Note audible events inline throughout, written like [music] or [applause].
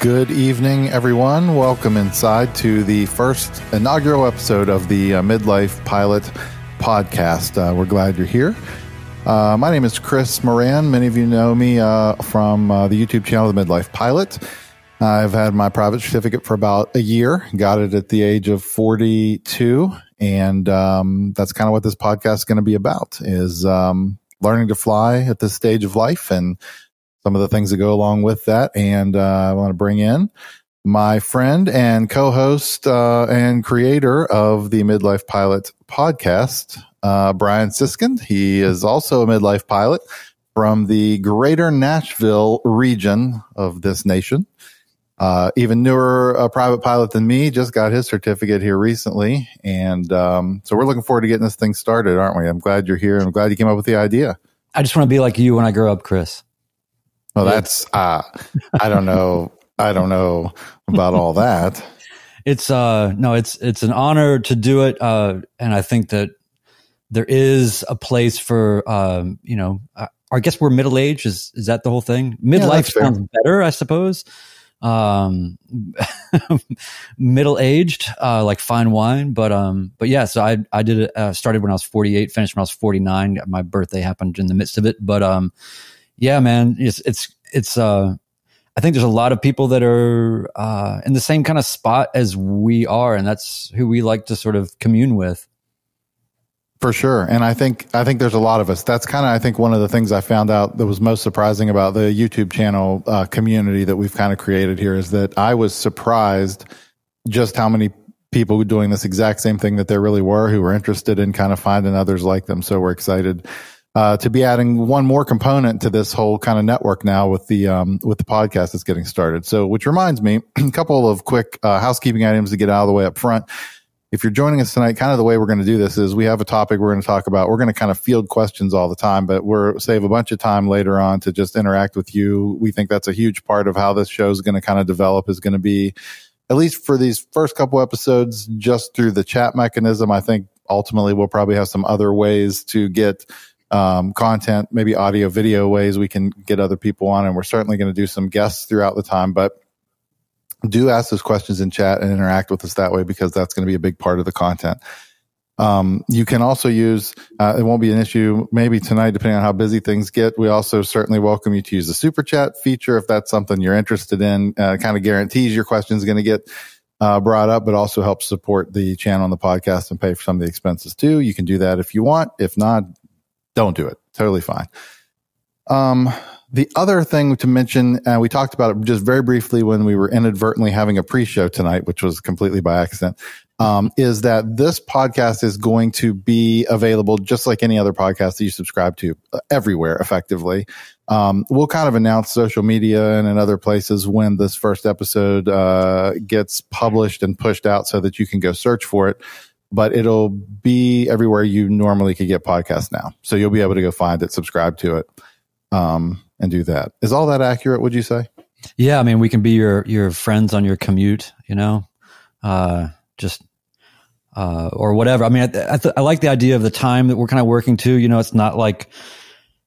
Good evening, everyone. Welcome inside to the first inaugural episode of the uh, Midlife Pilot podcast. Uh, we're glad you're here. Uh, my name is Chris Moran. Many of you know me uh, from uh, the YouTube channel, The Midlife Pilot. I've had my private certificate for about a year, got it at the age of 42. And um, that's kind of what this podcast is going to be about is um, learning to fly at this stage of life and some of the things that go along with that. And uh, I want to bring in my friend and co-host uh, and creator of the Midlife Pilot podcast, uh, Brian Siskind. He is also a midlife pilot from the greater Nashville region of this nation. Uh, even newer uh, private pilot than me just got his certificate here recently. And um, so we're looking forward to getting this thing started, aren't we? I'm glad you're here. I'm glad you came up with the idea. I just want to be like you when I grow up, Chris. Well, that's uh, I don't know. I don't know about all that. It's uh no, it's it's an honor to do it, uh, and I think that there is a place for um, you know. I, I guess we're middle age. Is is that the whole thing? Midlife yeah, sounds better, I suppose. Um, [laughs] middle aged, uh, like fine wine, but um, but yeah. So I I did it. Uh, started when I was forty eight, finished when I was forty nine. My birthday happened in the midst of it, but um, yeah, man, it's it's it's uh I think there's a lot of people that are uh, in the same kind of spot as we are, and that's who we like to sort of commune with. For sure, and I think I think there's a lot of us. That's kind of I think one of the things I found out that was most surprising about the YouTube channel uh, community that we've kind of created here is that I was surprised just how many people doing this exact same thing that there really were who were interested in kind of finding others like them. So we're excited uh, to be adding one more component to this whole kind of network now with the um, with the podcast that's getting started. So, which reminds me, [clears throat] a couple of quick uh, housekeeping items to get out of the way up front. If you're joining us tonight, kind of the way we're going to do this is we have a topic we're going to talk about. We're going to kind of field questions all the time, but we're save a bunch of time later on to just interact with you. We think that's a huge part of how this show is going to kind of develop. Is going to be at least for these first couple episodes, just through the chat mechanism. I think ultimately we'll probably have some other ways to get um, content, maybe audio, video ways we can get other people on. And we're certainly going to do some guests throughout the time, but do ask those questions in chat and interact with us that way because that's going to be a big part of the content. Um, you can also use, uh, it won't be an issue maybe tonight, depending on how busy things get. We also certainly welcome you to use the super chat feature if that's something you're interested in. Uh, kind of guarantees your question is going to get uh, brought up, but also helps support the channel and the podcast and pay for some of the expenses too. You can do that if you want. If not, don't do it. Totally fine. Um, the other thing to mention, uh, we talked about it just very briefly when we were inadvertently having a pre-show tonight, which was completely by accident, um, is that this podcast is going to be available just like any other podcast that you subscribe to uh, everywhere effectively. Um, we'll kind of announce social media and in other places when this first episode uh, gets published and pushed out so that you can go search for it but it'll be everywhere you normally could get podcasts now. So you'll be able to go find it, subscribe to it, um, and do that. Is all that accurate? Would you say? Yeah, I mean, we can be your your friends on your commute. You know, uh, just uh, or whatever. I mean, I, I, th- I like the idea of the time that we're kind of working to. You know, it's not like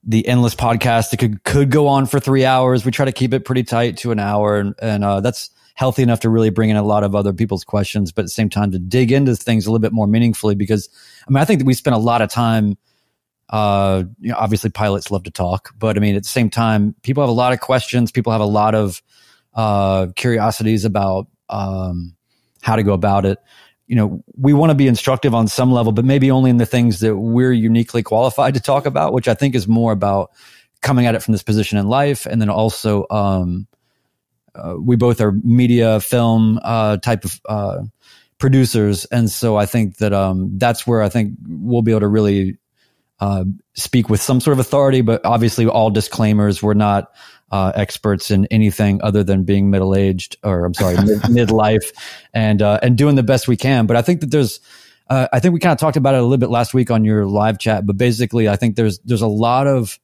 the endless podcast that could could go on for three hours. We try to keep it pretty tight to an hour, and and uh, that's healthy enough to really bring in a lot of other people's questions, but at the same time to dig into things a little bit more meaningfully. Because I mean, I think that we spend a lot of time. Uh, you know, obviously pilots love to talk, but I mean, at the same time, people have a lot of questions. People have a lot of uh, curiosities about um, how to go about it. You know, we want to be instructive on some level, but maybe only in the things that we're uniquely qualified to talk about, which I think is more about coming at it from this position in life, and then also um, uh, we both are media film uh, type of uh, producers, and so I think that um, that's where I think we'll be able to really uh, speak with some sort of authority. But obviously, all disclaimers: we're not uh, experts in anything other than being middle aged, or I'm sorry, mid- [laughs] midlife, and uh, and doing the best we can. But I think that there's I think we kind of talked about it a little bit last week on your live chat, but basically, I think there's there's a lot of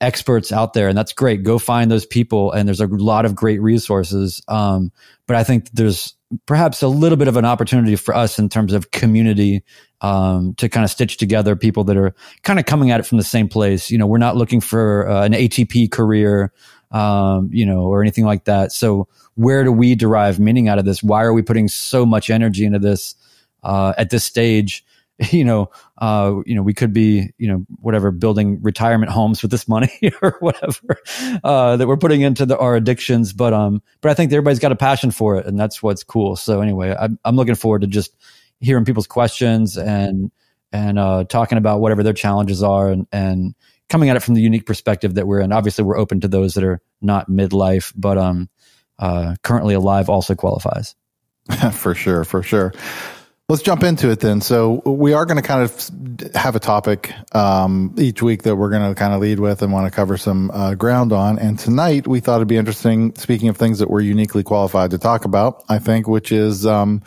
experts out there and that's great go find those people and there's a lot of great resources um, but i think there's perhaps a little bit of an opportunity for us in terms of community um, to kind of stitch together people that are kind of coming at it from the same place you know we're not looking for uh, an atp career um, you know, or anything like that. So where do we derive meaning out of this? Why are we putting so much energy into this uh, at this stage? [laughs] You know, uh, you know, we could be, you know, whatever, building retirement homes with this money [laughs] or whatever uh, that we're putting into the, our addictions. But um, but I think everybody's got a passion for it, and that's what's cool. So anyway, I'm, I'm looking forward to just hearing people's questions and and uh, talking about whatever their challenges are and and coming at it from the unique perspective that we're in. Obviously, we're open to those that are not midlife, but um, uh, currently alive also qualifies. [laughs] for sure, for sure. Let's jump into it then. So we are going to kind of have a topic um, each week that we're going to kind of lead with and want to cover some uh, ground on. And tonight we thought it'd be interesting. Speaking of things that we're uniquely qualified to talk about, I think, which is um,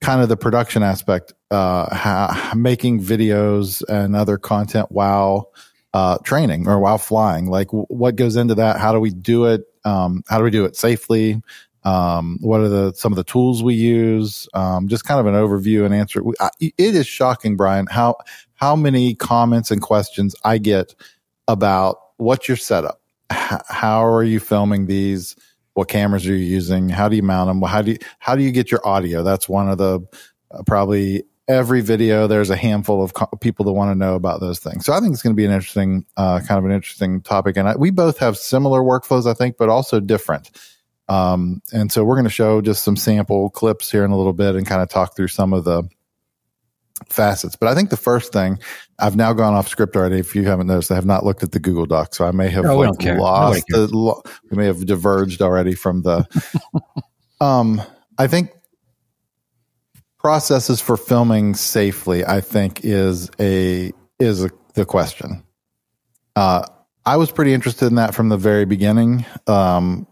kind of the production aspect, uh, ha- making videos and other content while uh, training or while flying. Like, w- what goes into that? How do we do it? Um, how do we do it safely? Um, what are the some of the tools we use? Um, just kind of an overview and answer. It is shocking, Brian, how how many comments and questions I get about what's your setup, how are you filming these, what cameras are you using, how do you mount them, how do you how do you get your audio? That's one of the uh, probably every video there's a handful of co- people that want to know about those things. So I think it's going to be an interesting, uh, kind of an interesting topic. And I, we both have similar workflows, I think, but also different. Um, and so we're going to show just some sample clips here in a little bit and kind of talk through some of the facets. But I think the first thing I've now gone off script already. If you haven't noticed, I have not looked at the Google Doc, so I may have No, like lost the. Lo- we may have diverged already from the. [laughs] um, I think processes for filming safely. I think is a is a, the question. Uh, I was pretty interested in that from the very beginning. Um,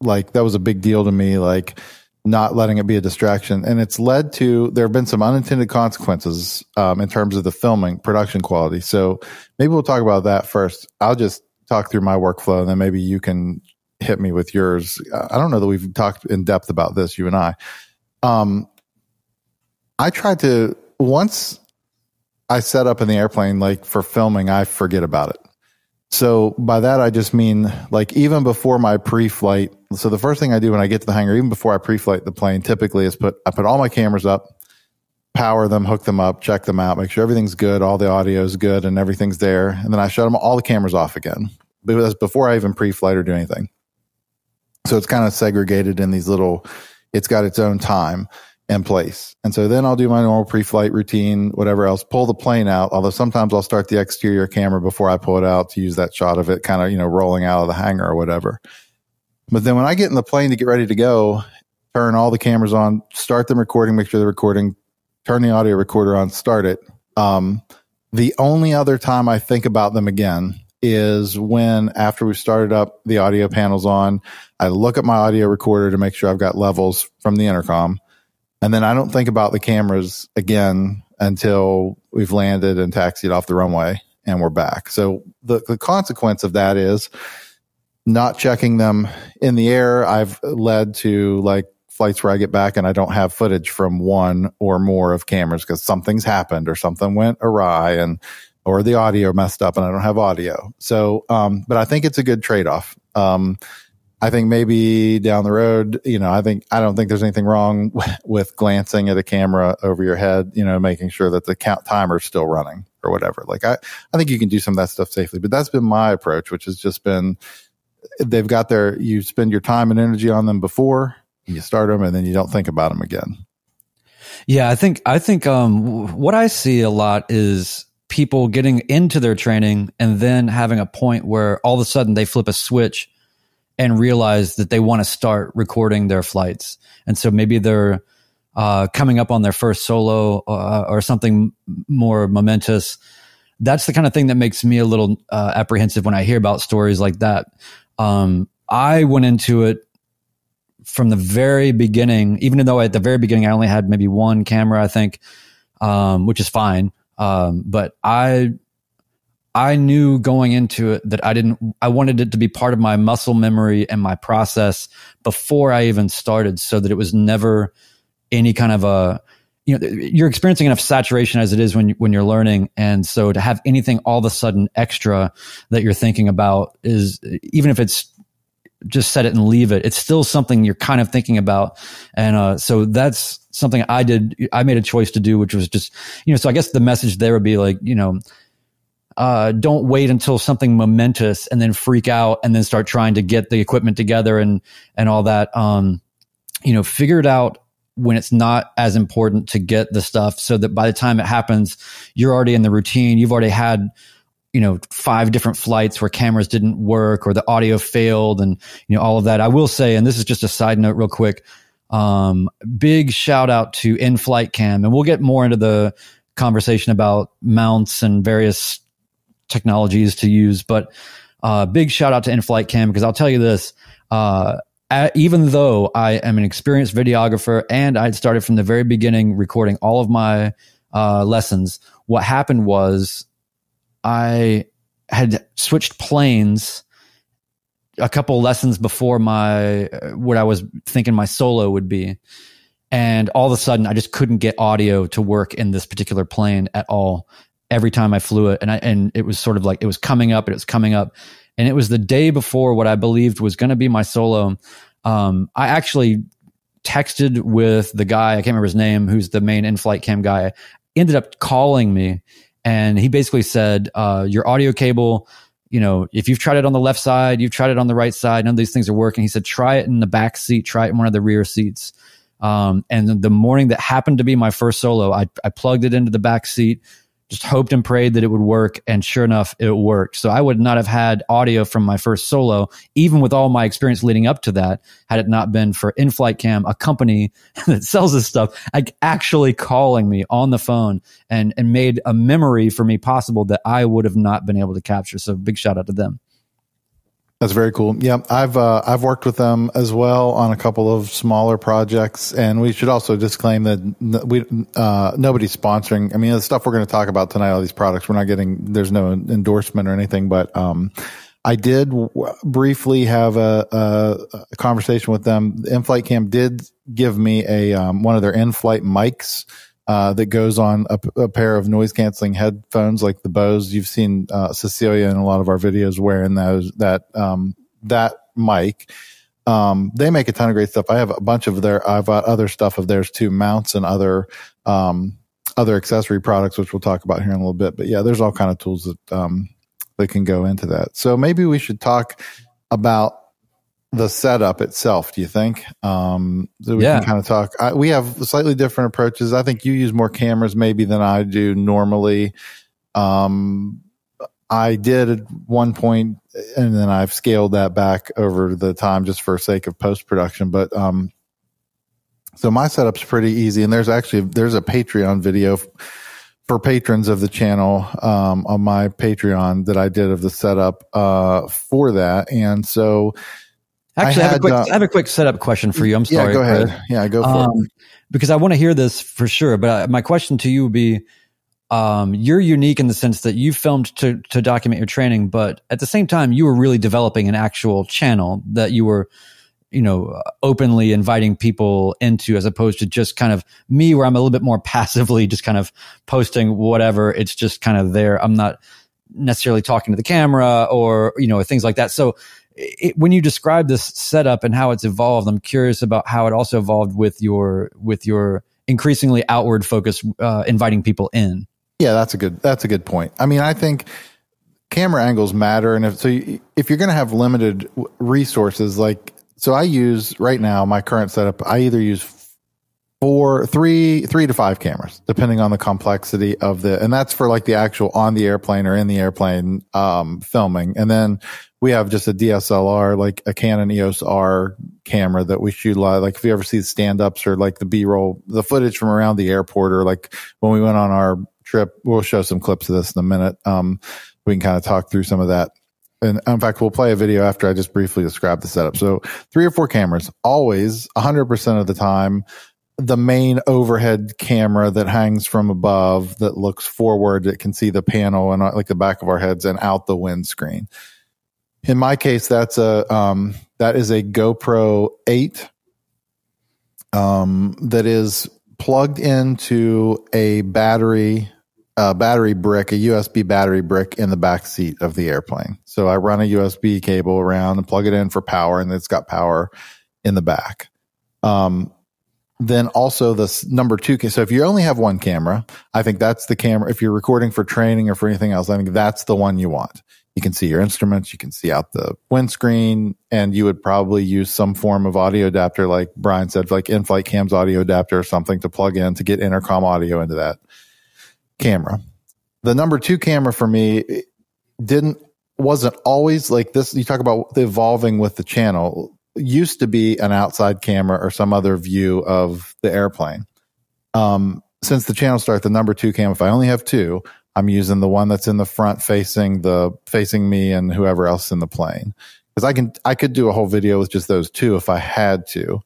like that was a big deal to me. Like not letting it be a distraction, and it's led to there have been some unintended consequences um, in terms of the filming production quality. So maybe we'll talk about that first. I'll just talk through my workflow, and then maybe you can hit me with yours. I don't know that we've talked in depth about this, you and I. Um, I tried to once I set up in the airplane, like for filming, I forget about it. So by that, I just mean like even before my pre-flight. So the first thing I do when I get to the hangar, even before I pre-flight the plane, typically is put, I put all my cameras up, power them, hook them up, check them out, make sure everything's good. All the audio is good and everything's there. And then I shut them all the cameras off again. But that's before I even pre-flight or do anything. So it's kind of segregated in these little, it's got its own time and place. And so then I'll do my normal pre-flight routine, whatever else, pull the plane out. Although sometimes I'll start the exterior camera before I pull it out to use that shot of it kind of, you know, rolling out of the hangar or whatever. But then when I get in the plane to get ready to go, turn all the cameras on, start them recording, make sure they're recording, turn the audio recorder on, start it. Um, the only other time I think about them again is when after we started up the audio panels on, I look at my audio recorder to make sure I've got levels from the intercom. And then I don't think about the cameras again until we've landed and taxied off the runway and we're back. So the, the consequence of that is not checking them in the air. I've led to like flights where I get back and I don't have footage from one or more of cameras because something's happened or something went awry and or the audio messed up and I don't have audio. So, um, but I think it's a good trade off. Um, I think maybe down the road, you know, I think, I don't think there's anything wrong [laughs] with glancing at a camera over your head, you know, making sure that the count timer's still running or whatever. Like I, I think you can do some of that stuff safely, but that's been my approach, which has just been, they've got their, you spend your time and energy on them before you start them and then you don't think about them again. Yeah, I think I think um, what I see a lot is people getting into their training and then having a point where all of a sudden they flip a switch and realize that they want to start recording their flights, and so maybe they're uh, coming up on their first solo uh, or something more momentous. That's the kind of thing that makes me a little uh, apprehensive when I hear about stories like that. Um, I went into it from the very beginning, even though at the very beginning I only had maybe one camera, I think, um, which is fine. Um, but I, I knew going into it that I didn't, I wanted it to be part of my muscle memory and my process before I even started so that it was never any kind of a, you know, you're experiencing enough saturation as it is when, when you're learning. And so to have anything all of a sudden extra that you're thinking about is, even if it's just set it and leave it. It's still something you're kind of thinking about. And, uh, so that's something I did. I made a choice to do, which was just, you know, so I guess the message there would be like, you know, uh, don't wait until something momentous and then freak out and then start trying to get the equipment together and, and all that. Um, you know, figure it out when it's not as important to get the stuff so that by the time it happens, you're already in the routine. You've already had, you know, five different flights where cameras didn't work or the audio failed and, you know, all of that. I will say, and this is just a side note real quick. Um, big shout out to in-flight cam and we'll get more into the conversation about mounts and various technologies to use. But uh, big shout out to in-flight cam because I'll tell you this. Uh, even though I am an experienced videographer and I'd started from the very beginning recording all of my uh, lessons, what happened was I had switched planes a couple lessons before my what I was thinking my solo would be. And all of a sudden I just couldn't get audio to work in this particular plane at all every time I flew it. And I, and it was sort of like, it was coming up it was coming up. And it was the day before what I believed was going to be my solo. Um, I actually texted with the guy, I can't remember his name, who's the main in flight cam guy, ended up calling me. And he basically said, uh, your audio cable, you know, if you've tried it on the left side, you've tried it on the right side, none of these things are working. He said, try it in the back seat, try it in one of the rear seats. Um, and the morning that happened to be my first solo, I, I plugged it into the back seat, just hoped and prayed that it would work. And sure enough, it worked. So I would not have had audio from my first solo, even with all my experience leading up to that, had it not been for InFlight Cam, a company [laughs] that sells this stuff, like actually calling me on the phone and, and made a memory for me possible that I would have not been able to capture. So big shout out to them. That's very cool. Yeah, I've uh, I've worked with them as well on a couple of smaller projects, and we should also disclaim that we uh, nobody's sponsoring. I mean, the stuff we're going to talk about tonight, all these products, we're not getting. There's no endorsement or anything, but um, I did w- briefly have a, a, a, conversation with them. InFlight Cam did give me a um, one of their in-flight mics uh, that goes on a, a, pair of noise canceling headphones like the Bose. You've seen uh, Cecilia in a lot of our videos wearing those that um, that mic. Um, they make a ton of great stuff. I have a bunch of their. I've got other stuff of theirs too, mounts and other um, other accessory products, which we'll talk about here in a little bit. But yeah, there's all kind of tools that um, that can go into that. So maybe we should talk about the setup itself, do you think? Um, so we yeah. can kind of talk. I, we have slightly different approaches. I think you use more cameras maybe than I do normally. Um, I did at one point, and then I've scaled that back over the time just for sake of post production. But um, so my setup's pretty easy, and there's actually there's a Patreon video for patrons of the channel um, on my Patreon that I did of the setup uh, for that, and so Actually, I, had, I, have a quick, uh, I have a quick setup question for you. I'm sorry. Yeah, go ahead. Yeah, go for um, it. Because I want to hear this for sure. But uh, my question to you would be, um, you're unique in the sense that you filmed to to document your training, but at the same time, you were really developing an actual channel that you were, you know, openly inviting people into, as opposed to just kind of me, where I'm a little bit more [laughs] passively just kind of posting whatever. It's just kind of there. I'm not necessarily talking to the camera or you know things like that. So it, when you describe this setup and how it's evolved, I'm curious about how it also evolved with your with your increasingly outward focus, uh, inviting people in. Yeah, that's a good that's a good point. I mean, I think camera angles matter, and if so, if you're going to have limited resources, like so, I use right now my current setup. I either use four, three, three to five cameras, depending on the complexity of the, and that's for like the actual on the airplane or in the airplane, um, filming. And then we have just a DSLR, like a Canon EOS R camera that we shoot a lot. Like if you ever see the stand ups or like the B roll, the footage from around the airport or like when we went on our trip, we'll show some clips of this in a minute. Um, we can kind of talk through some of that. And in fact, we'll play a video after I just briefly describe the setup. So three or four cameras, always 100% of the time, the main overhead camera that hangs from above that looks forward, that can see the panel and uh, like the back of our heads and out the windscreen in my case, that's a um, that is a GoPro eight um, that is plugged into a battery a battery brick, a USB battery brick in the back seat of the airplane. So I run a USB cable around and plug it in for power, and it's got power in the back. Um, then also the number two. So if you only have one camera, I think that's the camera. If you're recording for training or for anything else, I think that's the one you want. You can see your instruments, you can see out the windscreen, and you would probably use some form of audio adapter, like Brian said, like in-flight cams audio adapter or something to plug in to get intercom audio into that camera. The number two camera for me didn't wasn't always like this. You talk about the evolving with the channel. Used to be an outside camera or some other view of the airplane. Um, since the channel start, the number two cam, if I only have two, I'm using the one that's in the front facing the facing me and whoever else in the plane. Because I can I could do a whole video with just those two if I had to.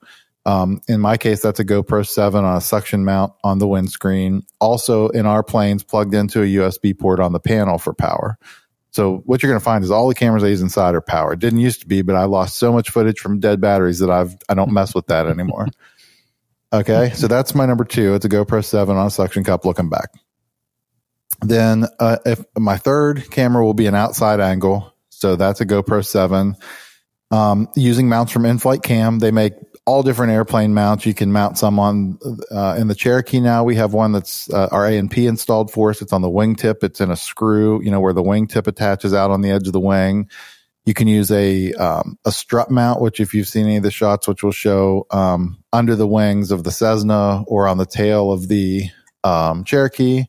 Um, in my case, that's a GoPro 7 on a suction mount on the windscreen. Also, in our planes, plugged into a USB port on the panel for power. So what you're going to find is all the cameras I use inside are powered. Didn't used to be, but I lost so much footage from dead batteries that I've I don't mess with that anymore. [laughs] okay, so that's my number two. It's a GoPro 7 on a suction cup looking back. Then, uh, if my third camera will be an outside angle, so that's a GoPro 7. Um, using mounts from InFlight Cam, they make all different airplane mounts. You can mount some on uh, in the Cherokee. Now we have one that's uh, our A and P installed for us. It's on the wingtip. It's in a screw, you know, where the wingtip attaches out on the edge of the wing. You can use a um, a strut mount, which if you've seen any of the shots, which will show um, under the wings of the Cessna or on the tail of the um, Cherokee.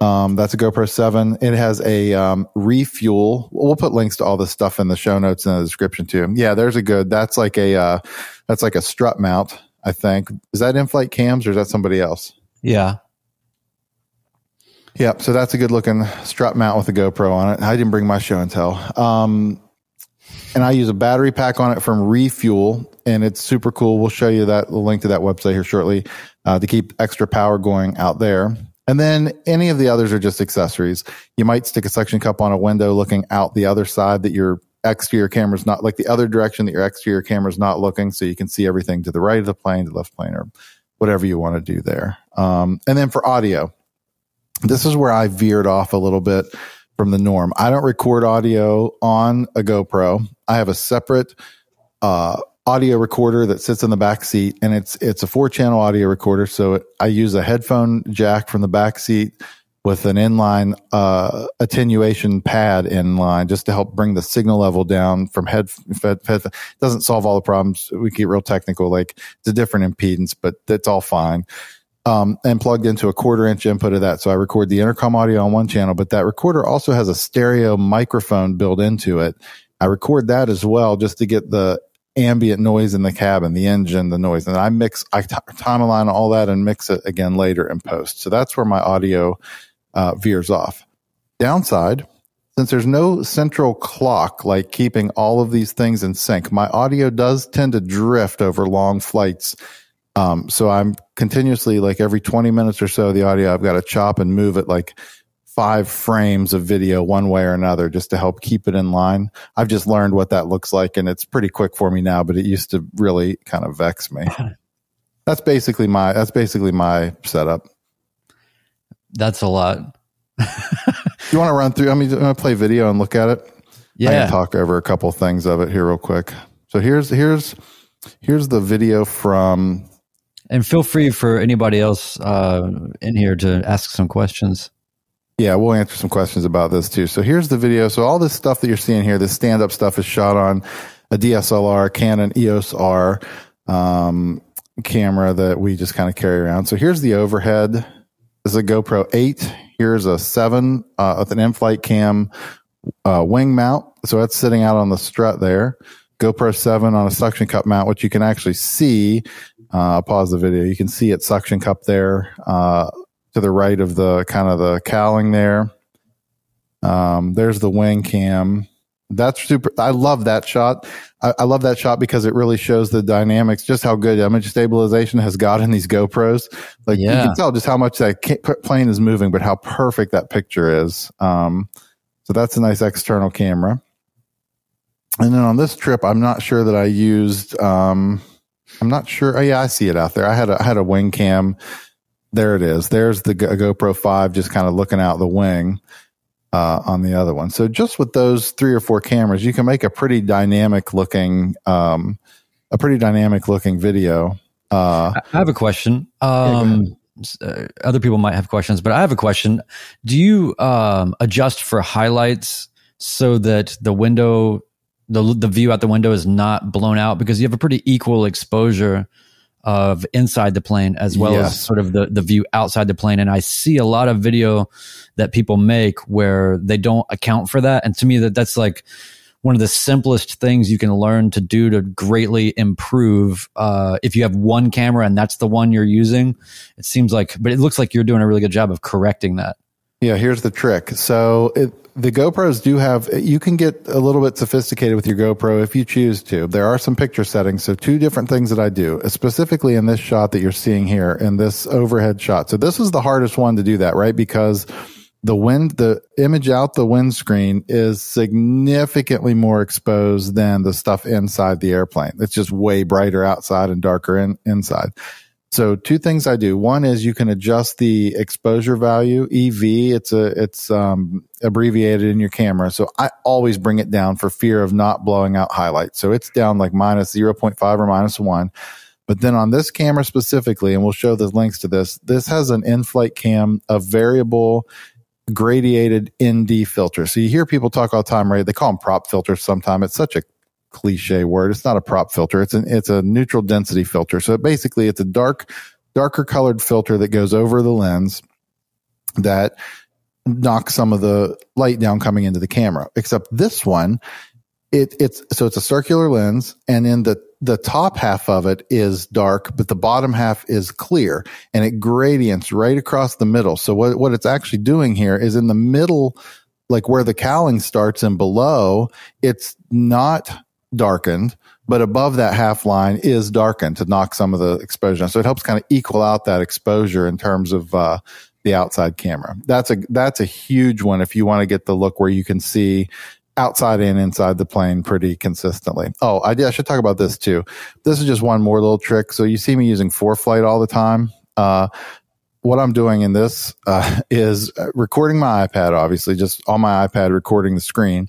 Um, that's a GoPro 7. It has a um, refuel. We'll put links to all this stuff in the show notes and the description too. Yeah, there's a good. That's like a uh, that's like a strut mount. I think is that in-flight cams or is that somebody else? Yeah. Yep. So that's a good looking strut mount with a GoPro on it. I didn't bring my show and tell. Um, and I use a battery pack on it from Refuel, and it's super cool. We'll show you that the link to that website here shortly uh, to keep extra power going out there. And then any of the others are just accessories. You might stick a suction cup on a window looking out the other side that your exterior camera's not like the other direction that your exterior camera's not looking. So you can see everything to the right of the plane, to the left plane, or whatever you want to do there. Um, and then for audio, this is where I veered off a little bit from the norm. I don't record audio on a GoPro. I have a separate, uh, audio recorder that sits in the back seat and it's it's a four channel audio recorder. So it, i use a headphone jack from the back seat with an inline uh, attenuation pad inline just to help bring the signal level down from head fed, fed, doesn't solve all the problems. We get real technical like it's a different impedance but that's all fine. Um, and plugged into a quarter inch input of that. So i record the intercom audio on one channel but that recorder also has a stereo microphone built into it. I record that as well just to get the ambient noise in the cabin, the engine, the noise. And I mix, I t- timeline all that and mix it again later in post. So that's where my audio uh, veers off. Downside, since there's no central clock like keeping all of these things in sync, my audio does tend to drift over long flights. Um, so I'm continuously like every 20 minutes or so, the audio, I've got to chop and move it like five frames of video one way or another just to help keep it in line. I've just learned what that looks like and it's pretty quick for me now, but it used to really kind of vex me. [laughs] That's basically my that's basically my setup. That's a lot. [laughs] you want to run through? I mean, I'm gonna play video and look at it. Yeah. I can talk over a couple things of it here real quick. So here's here's here's the video from. And feel free for anybody else uh, in here to ask some questions. Yeah, we'll answer some questions about this too. So here's the video. So all this stuff that you're seeing here, this stand up stuff is shot on a DSLR Canon EOS R um, camera that we just kind of carry around. So here's the overhead. This is a GoPro 8. Here's a 7 uh, with an in-flight cam uh, wing mount. So that's sitting out on the strut there. GoPro 7 on a suction cup mount, which you can actually see. Uh, pause the video. You can see it suction cup there. Uh, to the right of the kind of the cowling there. Um, there's the wing cam. That's super. I love that shot. I, I, love that shot because it really shows the dynamics, just how good image stabilization has got in these GoPros. Like yeah. you can tell just how much that plane is moving, but how perfect that picture is. Um, so that's a nice external camera. And then on this trip, I'm not sure that I used, um, I'm not sure. Oh yeah, I see it out there. I had a, I had a wing cam there it is. There's the GoPro 5 just kind of looking out the wing uh, on the other one. So just with those three or four cameras, you can make a pretty dynamic looking, um, a pretty dynamic looking video. Uh, I have a question. Um, yeah, other people might have questions, but I have a question. Do you um, adjust for highlights so that the window, the the view out the window is not blown out because you have a pretty equal exposure of inside the plane as well yes. as sort of the, the view outside the plane. And I see a lot of video that people make where they don't account for that. And to me, that that's like one of the simplest things you can learn to do to greatly improve. Uh, if you have one camera and that's the one you're using, it seems like, but it looks like you're doing a really good job of correcting that. Yeah, here's the trick. So it, the GoPros do have, you can get a little bit sophisticated with your GoPro if you choose to. There are some picture settings. So two different things that I do, uh, specifically in this shot that you're seeing here in this overhead shot. So this is the hardest one to do that, right? Because the wind, the image out the windscreen is significantly more exposed than the stuff inside the airplane. It's just way brighter outside and darker in, inside. So two things I do. One is you can adjust the exposure value, EV. It's a, it's, um, abbreviated in your camera. So I always bring it down for fear of not blowing out highlights. So it's down like minus 0.5 or minus one. But then on this camera specifically, and we'll show the links to this, this has an in-flight cam, a variable gradiated ND filter. So you hear people talk all the time, right? They call them prop filters sometimes. It's such a cliche word. It's not a prop filter. It's an, it's a neutral density filter. So basically it's a dark, darker colored filter that goes over the lens that knocks some of the light down coming into the camera. Except this one, it, it's, so it's a circular lens and in the, the top half of it is dark, but the bottom half is clear and it gradients right across the middle. So what, what it's actually doing here is in the middle, like where the cowling starts and below, it's not darkened, but above that half line is darkened to knock some of the exposure. So it helps kind of equal out that exposure in terms of uh, the outside camera. That's a that's a huge one if you want to get the look where you can see outside and inside the plane pretty consistently. Oh, I, I should talk about this too. This is just one more little trick. So you see me using ForeFlight all the time. Uh, what I'm doing in this uh, [laughs] is recording my iPad, obviously, just on my iPad, recording the screen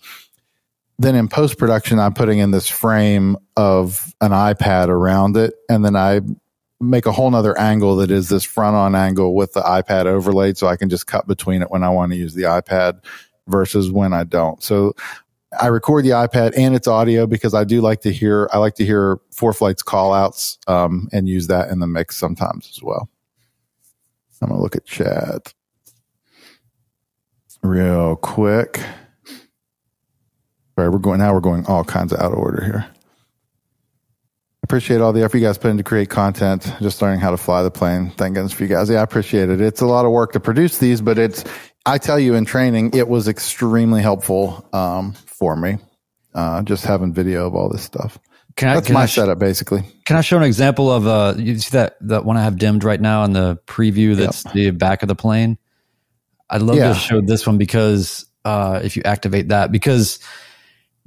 then in post production, I'm putting in this frame of an iPad around it. And then I make a whole nother angle that is this front on angle with the iPad overlaid. So I can just cut between it when I want to use the iPad versus when I don't. So I record the iPad and its audio because I do like to hear, I like to hear ForeFlight's call outs, um, and use that in the mix sometimes as well. I'm to look at chat real quick. Sorry, we're going now. We're going all kinds of out of order here. Appreciate all the effort you guys put in to create content. Just learning how to fly the plane. Thank goodness for you guys. Yeah, I appreciate it. It's a lot of work to produce these, but it's. I tell you, in training, it was extremely helpful um, for me. Uh, just having video of all this stuff. Can I, That's can my I sh- setup, basically. Can I show an example of uh, you see that that one I have dimmed right now in the preview? That's yep. the back of the plane. I'd love yeah. to show this one because uh, if you activate that, because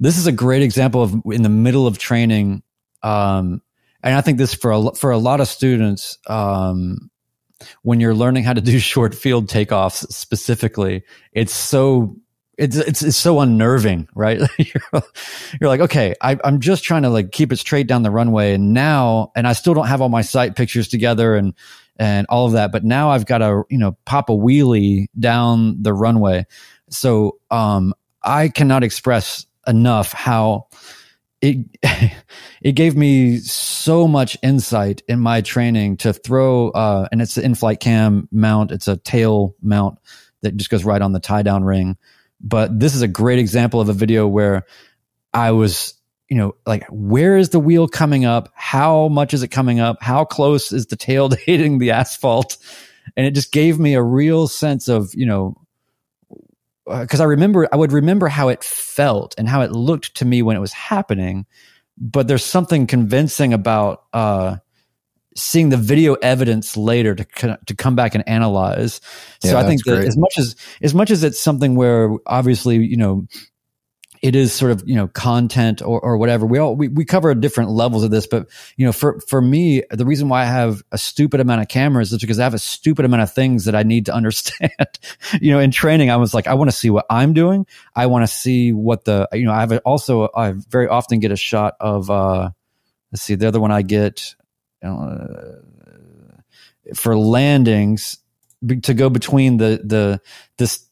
this is a great example of in the middle of training. Um, and I think this for a, for a lot of students, um, when you're learning how to do [laughs] short field takeoffs specifically, it's so it's it's, it's so unnerving, right? [laughs] you're, you're, like, okay, I, am just trying to like keep it straight down the runway, and now, and I still don't have all my sight pictures together and and all of that, but now I've got to you know pop a wheelie down the runway. So um, I cannot express enough how it [laughs] it gave me so much insight in my training to throw uh, and it's an in-flight cam mount. It's a tail mount that just goes right on the tie down ring. But this is a great example of a video where i was you know like where is the wheel coming up? How much is it coming up? How close is the tail [laughs] hitting the asphalt? And it just gave me a real sense of you know because uh, I remember I would remember how it felt and how it looked to me when it was happening, but there's something convincing about uh, seeing the video evidence later to to come back and analyze. So yeah, I think that great. as much as as much as it's something where obviously you know it is sort of you know content or, or whatever. We all we, we cover different levels of this but you know for for me the reason why i have a stupid amount of cameras is because i have a stupid amount of things that i need to [laughs] understand. You know in training i was like i want to see what i'm doing. I want to see what the you know i have also i very often get a shot of uh let's see the other one i get uh, for landings to go between the the this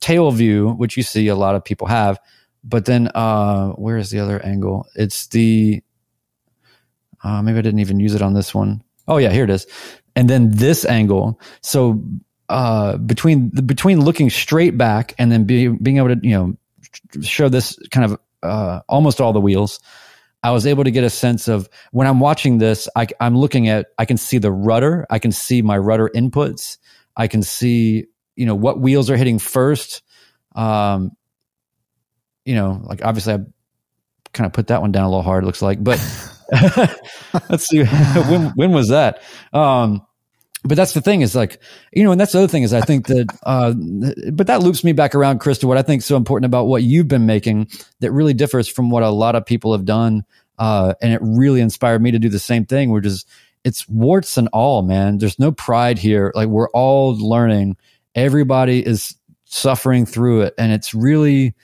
tail view which you see a lot of people have but then uh where is the other angle it's the uh maybe i didn't even use it on this one. Oh yeah here it is and then this angle so uh between between looking straight back and then be, being able to you know show this kind of uh almost all the wheels I was able to get a sense of when I'm watching this, I I, am looking at, I can see the rudder. I can see my rudder inputs. I can see, you know, what wheels are hitting first. Um, you know, like obviously I kind of put that one down a little hard, looks like, but [laughs] let's see. [laughs] when, when was that? Um, but that's the thing is like, you know, and that's the other thing is I think that, [laughs] uh, but that loops me back around, Chris, to what I think is so important about what you've been making that really differs from what a lot of people have done. Uh, and it really inspired me to do the same thing, which is it's warts and all, man. There's no pride here. Like we're all learning. Everybody is suffering through it. And it's really,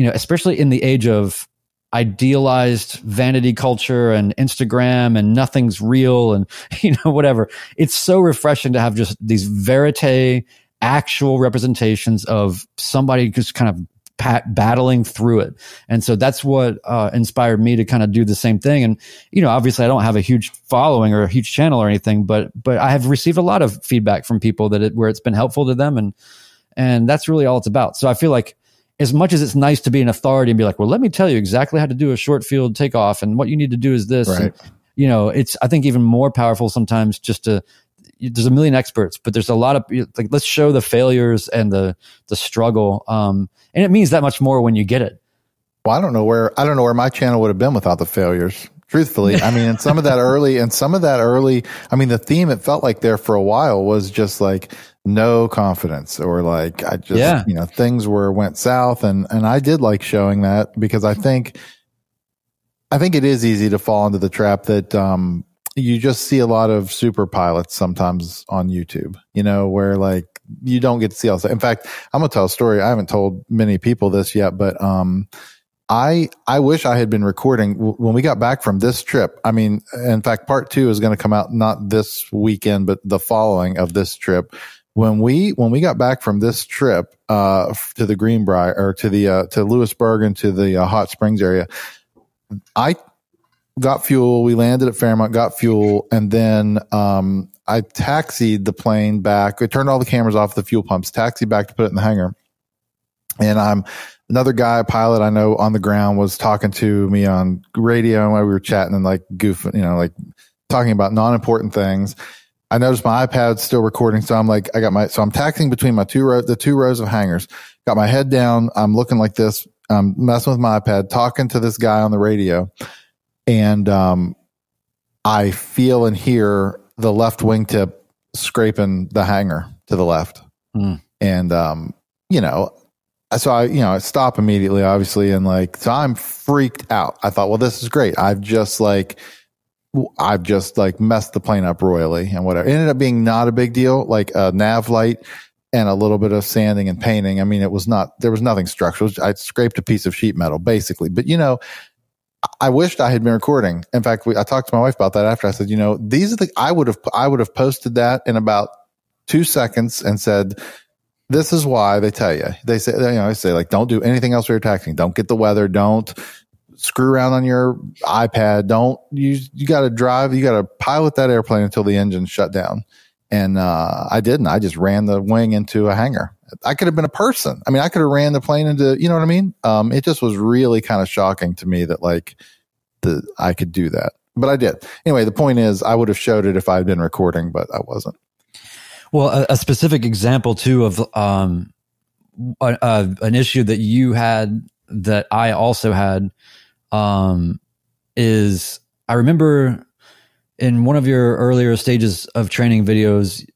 you know, especially in the age of idealized vanity culture and Instagram and nothing's real and, [laughs] you know, whatever. It's so refreshing to have just these verite, actual representations of somebody just kind of pat, battling through it. And so that's what uh, inspired me to kind of do the same thing. And, you know, obviously I don't have a huge following or a huge channel or anything, but, but I have received a lot of feedback from people that it, where it's been helpful to them. And, and that's really all it's about. So I feel like as much as it's nice to be an authority and be like, well, let me tell you exactly how to do a short field takeoff and what you need to do is this. Right. And, you know, it's, I think even more powerful sometimes just to, there's a million experts, but there's a lot of like, let's show the failures and the, the struggle. Um, and it means that much more when you get it. Well, I don't know where, I don't know where my channel would have been without the failures truthfully. I mean, and some of that [laughs] early and some of that early, I mean, the theme it felt like there for a while was just like no confidence or like I just, yeah. you know, things were went south and, and I did like showing that because I think, I think it is easy to fall into the trap that, um, you just see a lot of super pilots sometimes on YouTube, you know, where like you don't get to see all In fact, I'm gonna tell a story. I haven't told many people this yet, but um, I I wish I had been recording when we got back from this trip. I mean, in fact, part two is going to come out not this weekend, but the following of this trip. When we when we got back from this trip uh, to the Greenbrier or to the uh, to Lewisburg and to the uh, Hot Springs area, I got fuel. We landed at Fairmont, got fuel, and then um, I taxied the plane back. I turned all the cameras off the fuel pumps, taxied back to put it in the hangar. And I'm another guy, pilot I know on the ground was talking to me on radio and while we were chatting and like goofing, you know, like talking about non-important things. I noticed my iPad's still recording. So I'm like, I got my, so I'm taxing between my two rows, the two rows of hangars, got my head down. I'm looking like this. I'm messing with my iPad, talking to this guy on the radio. And, um, I feel and hear the left wingtip scraping the hangar to the left. Mm. And, um, you know, so I, you know, I stop immediately, obviously, and like, so I'm freaked out. I thought, well, this is great. I've just like, I've just like messed the plane up royally and whatever. It ended up being not a big deal, like a nav light and a little bit of sanding and painting. I mean, it was not, there was nothing structural. I scraped a piece of sheet metal basically, but you know, I wished I had been recording. In fact, we, I talked to my wife about that after I said, you know, these are the, I would have, I would have posted that in about two seconds and said, this is why they tell you. They say, you know, I say like, don't do anything else while you're taxiing. Don't get the weather. Don't screw around on your iPad. Don't you, you got to drive, you got to pilot that airplane until the engine shut down. And, uh, I didn't. I just ran the wing into a hangar. I could have been a person. I mean, I could have ran the plane into, you know what I mean? Um, it just was really kind of shocking to me that like the, I could do that, but I did. Anyway, the point is I would have showed it if I had been recording, but I wasn't. Well, a, a specific example too of um, a, a, an issue that you had that I also had um, is I remember in one of your earlier stages of training videos,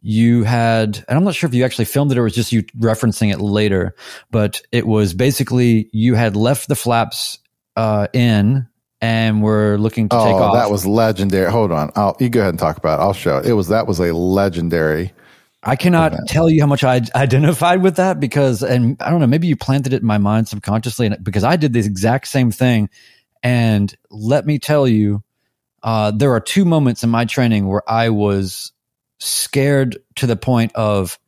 you had, and I'm not sure if you actually filmed it or it was just you referencing it later, but it was basically you had left the flaps uh, in and were looking to oh, take off. that was legendary. Hold on. I'll, you go ahead and talk about it. I'll show it. It was, that was a legendary. I cannot tell you how much I identified with that because, and I don't know, maybe you planted it in my mind subconsciously because I did the exact same thing. And let me tell you, uh, there are two moments in my training where I was scared to the point of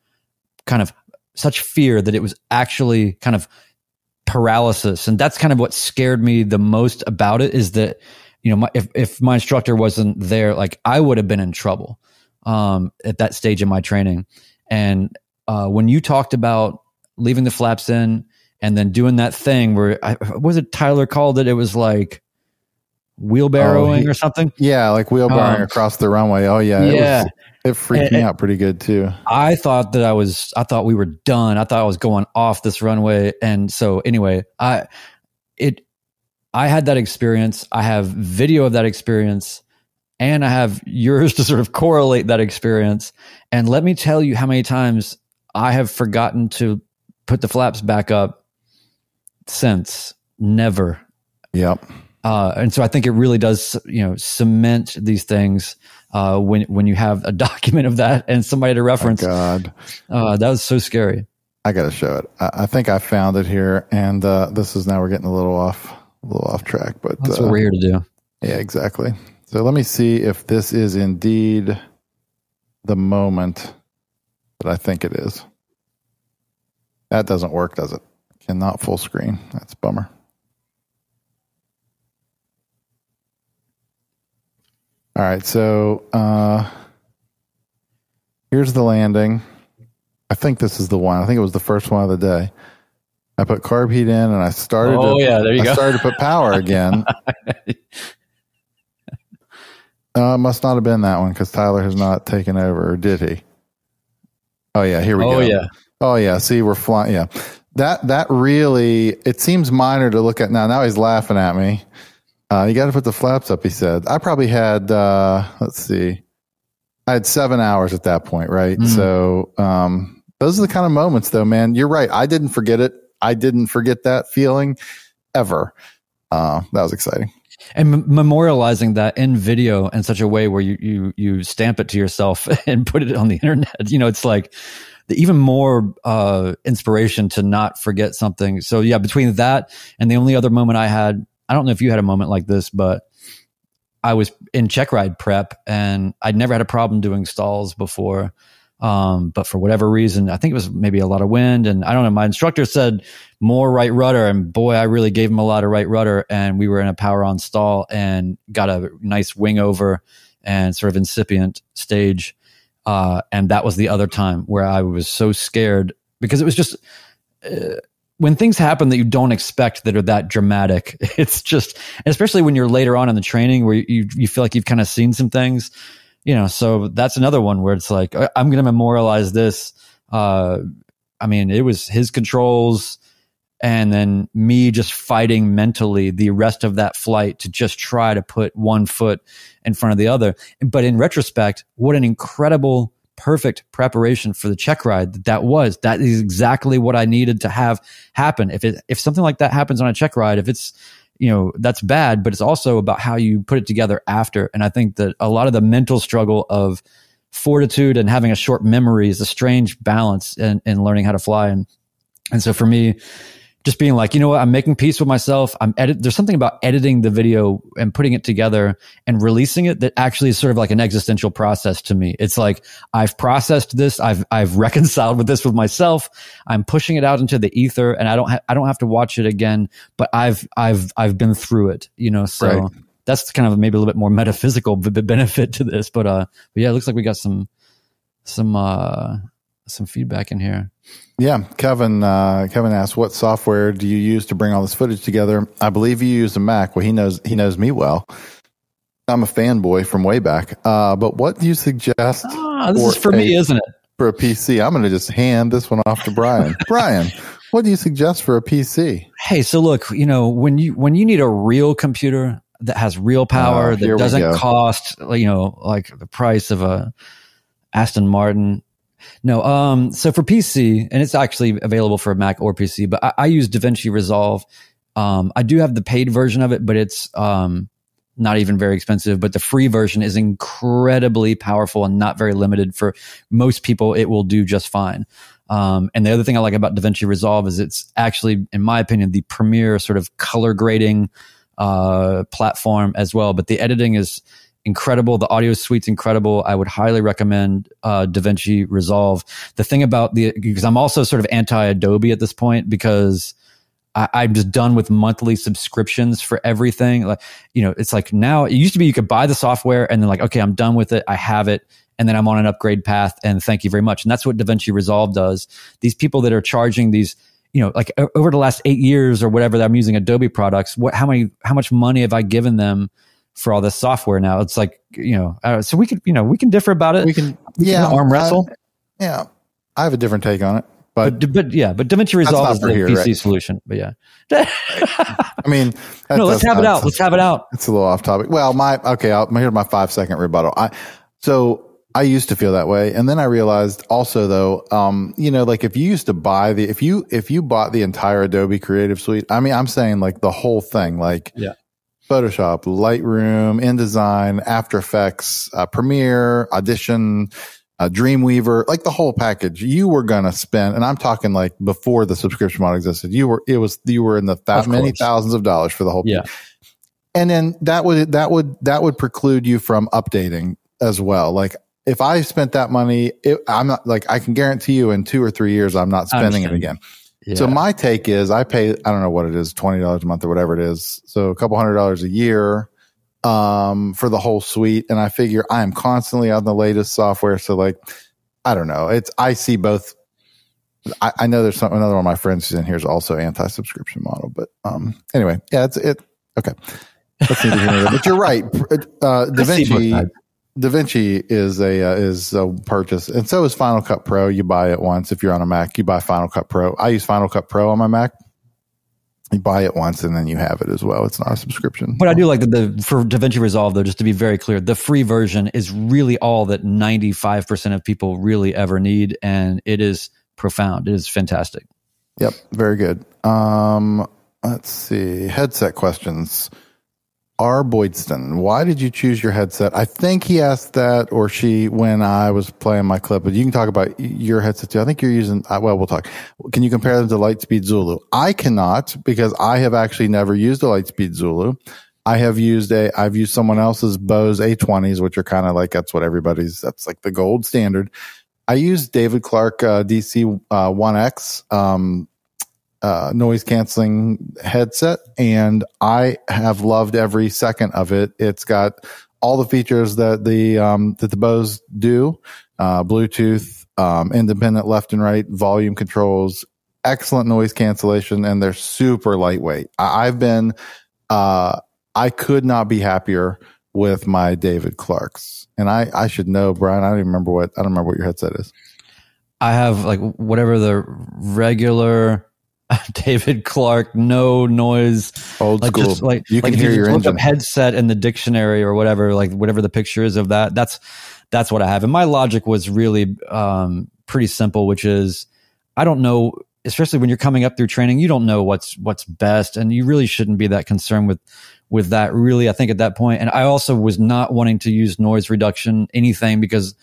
kind of such fear that it was actually kind of paralysis. And that's kind of what scared me the most about it is that, you know, my, if, if my instructor wasn't there, like I would have been in trouble um, at that stage in my training. And uh, when you talked about leaving the flaps in and then doing that thing where I, was it Tyler called it? It was like wheelbarrowing oh, he, or something. Yeah, like wheelbarrowing um, across the runway. Oh yeah, yeah. It, was, it freaked and, me out pretty good too. I thought that I was. I thought we were done. I thought I was going off this runway. And so anyway, I it. I had that experience. I have video of that experience and I have [laughs] yours to sort of correlate that experience. And let me tell you how many times I have forgotten to put the flaps back up since. Never. Yep. Uh, and so I think it really does, you know, cement these things uh, when when you have a [laughs] document of that and somebody to reference. Oh God, uh, that was so scary. I got to show it. I, I, think I found it here, and uh, this is now we're getting a little off, a little off track, but that's what we're here to do. Yeah, exactly. So let me see if this is indeed the moment that I think it is. That doesn't work, does it? Cannot full screen. That's bummer. All right, so uh, here's the landing. I think this is the one. I think it was the first one of the day. I put carb heat in and I started. Oh to, yeah, there you I go. started to put power [laughs] again. uh, must not have been that one because Tyler has not taken over, or did he? Oh yeah, here we oh, go. Oh yeah. Oh yeah. See, we're flying. Yeah, that that really it seems minor to look at now. Now he's laughing at me. Uh, you got to put the flaps up, he said. I probably had, uh, let's see, I had seven hours at that point, right? Mm. So, um, those are the kind of moments though, man. You're right. I didn't forget it. I didn't forget that feeling ever. Uh, that was exciting. And m- memorializing that in video in such a way where you, you, you stamp it to yourself [laughs] and put it on the internet, you know, it's like, the even more uh, inspiration to not forget something. So yeah, between that and the only other moment I had I don't know if you had a moment like this, but I was in check ride prep and I'd never had a problem doing stalls before. Um, but for whatever reason, I think it was maybe a lot of wind and I don't know. My instructor said more right rudder and boy, I really gave him a lot of right rudder and we were in a power on stall and got a nice wing over and sort of incipient stage. Uh, and that was the other time where I was so scared because it was just, uh, when things happen that you don't expect that are that dramatic, [laughs] it's just, especially when you're later on in the training where you, you feel like you've kind of seen some things, you know, so that's another one where it's like, I'm going to memorialize this. Uh, I mean, it was his controls and then me just fighting mentally the rest of that flight to just try to put one foot in front of the other. But in retrospect, what an incredible perfect preparation for the check ride that that was. That is exactly what I needed to have happen. If it, if something like that happens on a check ride, if it's, you know, that's bad, but it's also about how you put it together after. And I think that a lot of the mental struggle of fortitude and having a short memory is a strange balance in, in learning how to fly. And, and so for me, just being like, you know what, I'm making peace with myself. I'm edit. There's something about editing the video and putting it together and releasing it that actually is sort of like an existential process to me. It's like I've processed this. I've I've [laughs] reconciled with this with myself. I'm pushing it out into the ether, and I don't ha- I don't have to watch it again. But I've I've I've been through it. You know, so. Right. That's kind of maybe a little bit more [laughs] metaphysical benefit to this, but uh, but yeah, it looks like we got some some uh some feedback in here. Yeah, Kevin. Uh, Kevin asked, "What software do you use to bring all this footage together?" I believe you use a Mac. Well, he knows he knows me well. I'm a fanboy from way back. Uh, but what do you suggest? Ah, this is for a, me, isn't it? For a PC, I'm going to just hand this one off to Brian. [laughs] Brian, what do you suggest for a PC? Hey, so look, you know, when you when you need a real computer that has real power uh, that doesn't cost, you know, like the price of a Aston Martin, No, um, so for PC, and it's actually available for Mac or PC, but I, I use DaVinci Resolve. Um, I do have the paid version of it, but it's um, not even very expensive. But the free version is incredibly powerful and not very limited. For most people, it will do just fine. Um, and the other thing I like about DaVinci Resolve is it's actually, in my opinion, the premier sort of color grading uh, platform as well. But the editing is incredible. The audio suite's incredible. I would highly recommend uh, DaVinci Resolve. The thing about the because I'm also sort of anti Adobe at this point because I, I'm just done with monthly subscriptions for everything. Like you know, it's like now it used to be you could buy the software and then like okay, I'm done with it. I have it. And then I'm on an upgrade path, and thank you very much. And that's what DaVinci Resolve does. These people that are charging these you know, like over the last eight years or whatever that I'm using Adobe products, what, how many, how much money have I given them for all this software now. It's like, you know, uh, so we could, you know, we can differ about it. We can, yeah, arm wrestle. I, yeah. I have a different take on it, but, but, but yeah, but DaVinci Resolve is the here, PC right? solution, but yeah. I mean, [laughs] no, let's have it out. Let's have it out. It's a little off topic. Well, my, okay. I'll, here's my five second rebuttal. I, so I used to feel that way. And then I realized also though, um, you know, like if you used to buy the, if you, if you bought the entire Adobe Creative Suite, I mean, I'm saying like the whole thing, like, yeah. Photoshop, Lightroom, InDesign, After Effects, uh, Premiere, Audition, uh, Dreamweaver, like the whole package. You were going to spend, and I'm talking like before the subscription model existed. You were, it was, you were in the th- many thousands of dollars for the whole. Yeah. And then that would, that would, that would preclude you from updating as well. Like if I spent that money, it, I'm not like, I can guarantee you in two or three years, I'm not spending it again. Yeah. So my take is I pay, I don't know what it is, $20 a month or whatever it is. So a couple hundred dollars a year, um, for the whole suite. And I figure I am constantly on the latest software. So like, I don't know. It's, I see both. I, I know there's some, another one of my friends who's in here is also anti-subscription model, but, um, anyway, yeah, it's, it, okay. but you're right. Uh, DaVinci, DaVinci is a uh, is a purchase, and so is Final Cut Pro. You buy it once. If you're on a Mac, you buy Final Cut Pro. I use Final Cut Pro on my Mac. You buy it once, and then you have it as well. It's not a subscription. But I do like that the for DaVinci Resolve though. Just to be very clear, the free version is really all that 95 percent of people really ever need, and it is profound. It is fantastic. Yep, very good. Um, let's see headset questions. R. Boydston, why did you choose your headset? I think he asked that or she when I was playing my clip, but you can talk about your headset too. I think you're using, uh, well, we'll talk. Can you compare them to Lightspeed Zulu? I cannot because I have actually never used a Lightspeed Zulu. I have used a, I've used someone else's Bose A20s, which are kind of like, that's what everybody's, that's like the gold standard. I used David Clark uh, DC uh, 1X. Um, uh, noise canceling headset and I have loved every second of it. It's got all the features that the, um, that the Bose do, uh, Bluetooth, um, independent left and right volume controls, excellent noise cancellation, and they're super lightweight. I- I've been, uh, I could not be happier with my David Clarks. And I, I should know, Brian. I don't even remember what, I don't remember what your headset is. I have like whatever the regular [laughs] David Clark, no noise, old like school. Just like you can hear you your look engine. up headset in the dictionary or whatever, like whatever the picture is of that. That's that's what I have. And my logic was really um, pretty simple, which is I don't know, especially when you're coming up through training, you don't know what's what's best, and you really shouldn't be that concerned with with that. Really, I think at that point, and I also was not wanting to use noise reduction anything because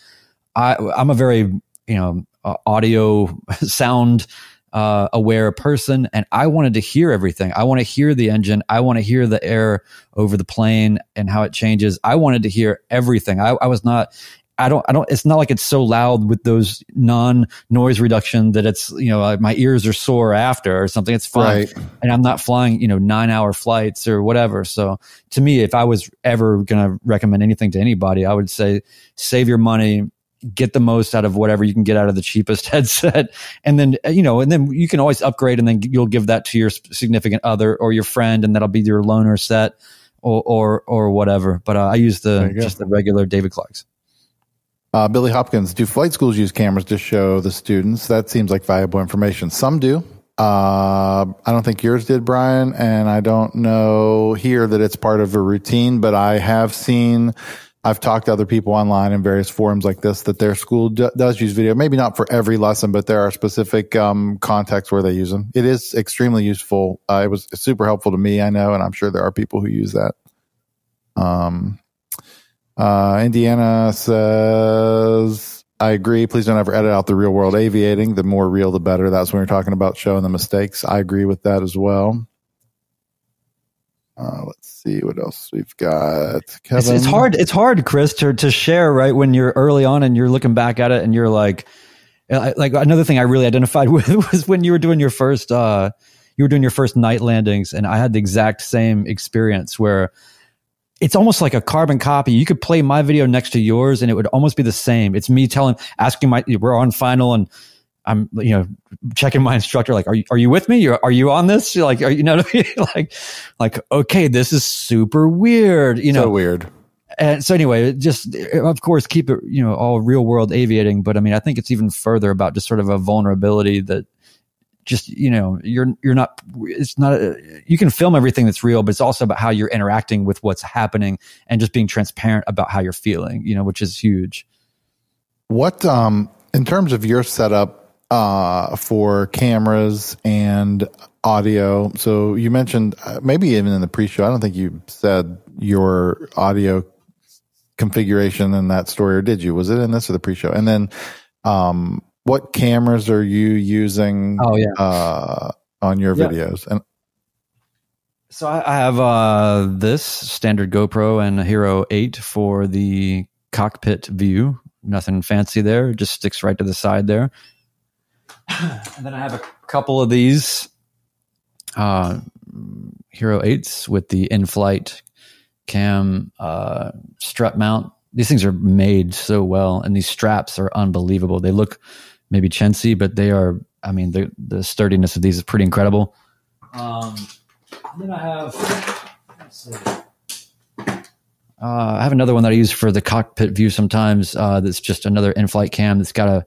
I I'm a very you know uh, audio [laughs] sound uh, aware person and I wanted to hear everything. I want to hear the engine. I want to hear the air over the plane and how it changes. I wanted to hear everything. I, I was not, I don't, I don't, it's not like it's so loud with those non noise reduction that it's, you know, like my ears are sore after or something. It's fine. Right. And I'm not flying, you know, nine hour flights or whatever. So to me, if I was ever going to recommend anything to anybody, I would say save your money, get the most out of whatever you can get out of the cheapest [laughs] headset and then uh, you know and then you can always upgrade and then you'll give that to your significant other or your friend and that'll be your loaner set or or, or whatever but uh, i use the just the regular david clarks uh, Billy Hopkins, do flight schools use cameras to show the students? That seems like valuable information. Some do. Uh, I don't think yours did, Brian, and I don't know here that it's part of a routine, but I have seen I've talked to other people online in various forums like this that their school d- does use video. Maybe not for every lesson, but there are specific um, contexts where they use them. It is extremely useful. Uh, it was super helpful to me, I know, and I'm sure there are people who use that. Um, uh, Indiana says, I agree. Please don't ever edit out the real world aviating. The more real, the better. That's when we're talking about showing the mistakes. I agree with that as well. Uh, let's see what else we've got. Kevin. It's, it's, hard. It's hard, Chris, to, to share right when you're early on and you're looking back at it and you're like, like another thing I really identified [laughs] with was when you were doing your first, uh, you were doing your first night landings, and I had the exact same experience where it's almost like a carbon copy. You could play my video next to yours, and it would almost be the same. It's me telling, asking my, we're on final, and I'm, you know, checking my instructor, like, are you, are you with me? You're, are you on this? You're like, are you [laughs] know, I mean? like, like, okay, this is super weird, you know, so weird. And so anyway, just, of course, keep it, you know, all real world aviating. But I mean, I think it's even further about just sort of a vulnerability that just, you know, you're, you're not, it's not, a, you can film everything that's real, but it's also about how you're interacting with what's happening and just being transparent about how you're feeling, you know, which is huge. What, um, in terms of your setup, uh, for cameras and audio. So you mentioned uh, maybe even in the pre-show. I don't think you said your audio configuration in that story, or did you? Was it in this or the pre-show? And then, um, what cameras are you using? Oh yeah, uh, on your videos and. So I have uh, this standard GoPro and a Hero 8 for the cockpit view. Nothing fancy there, just sticks right to the side there and then I have a couple of these uh, Hero 8s with the in flight cam uh, strap mount. These things are made so well, and these straps are unbelievable. They look maybe chintzy, but they are, I mean, the, the sturdiness of these is pretty incredible. Um, then I have. Uh, I have another one that I use for the cockpit view sometimes. Uh, that's just another in-flight cam that's got a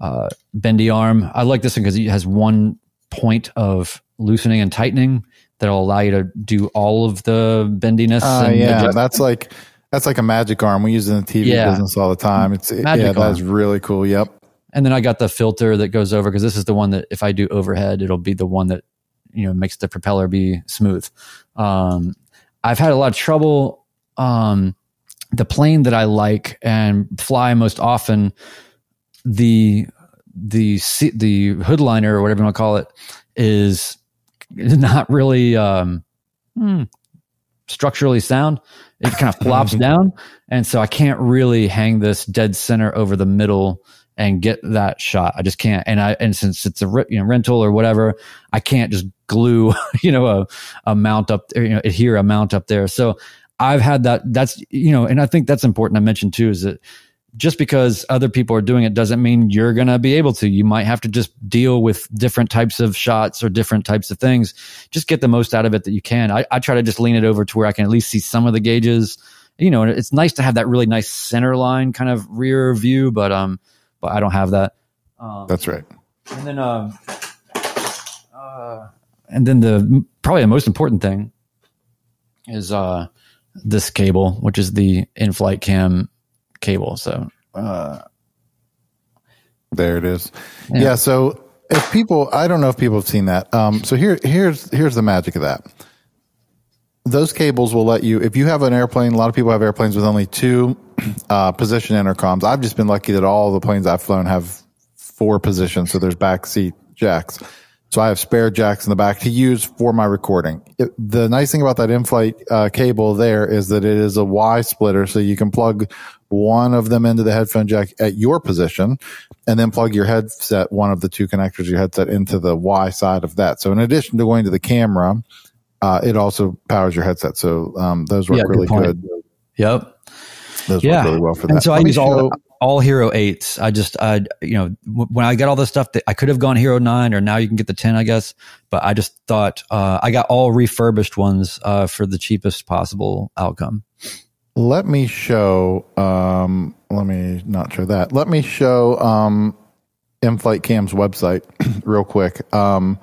uh, bendy arm. I like this one because it has one point of loosening and tightening that'll allow you to do all of the bendiness. Uh, yeah, that's like that's like a magic arm. We use it in the TV yeah. business all the time. It's magic yeah, that's really cool. Yep. And then I got the filter that goes over because this is the one that if I do overhead, it'll be the one that you know makes the propeller be smooth. Um, I've had a lot of trouble. Um, the plane that I like and fly most often the the the hoodliner or whatever you want to call it is not really um, hmm, structurally sound. It kind of [laughs] flops down, and so I can't really hang this dead center over the middle and get that shot. I just can't. And I and since it's a you know rental or whatever, I can't just glue [laughs] you know a a mount up you know adhere a mount up there. So I've had that. That's you know, and I think that's important. I mentioned too is that just because other people are doing it doesn't mean you're going to be able to. You might have to just deal with different types of shots or different types of things. Just get the most out of it that you can. I, I try to just lean it over to where I can at least see some of the gauges. You know, it's nice to have that really nice center line kind of rear view, but um, but I don't have that. Um, That's right. And then um, uh, and then the probably the most important thing is uh this cable, which is the in-flight cam cable. So, uh, there it is. Yeah. yeah. So if people, I don't know if people have seen that. Um, so here, here's, here's the magic of that. Those cables will let you, if you have an airplane, a lot of people have airplanes with only two, [clears throat] uh, position intercoms. I've just been lucky that all the planes I've flown have four positions. So there's back seat jacks. So I have spare jacks in the back to use for my recording. It, the nice thing about that in-flight uh, cable there is that it is a Y splitter, so you can plug one of them into the headphone jack at your position and then plug your headset, one of the two connectors, your headset into the Y side of that. So in addition to going to the camera, uh, it also powers your headset. So um, those work yeah, really good, good. Yep. Those yeah. work really well for that. And so Let I use all, all Hero 8s. I just, I, you know, when I got all the stuff that I could have gone Hero 9 or now you can get the 10, I guess. But I just thought uh, I got all refurbished ones uh, for the cheapest possible outcome. Let me show. Um, let me not show that. Let me show um, InFlight Cam's website [clears throat] real quick. Um,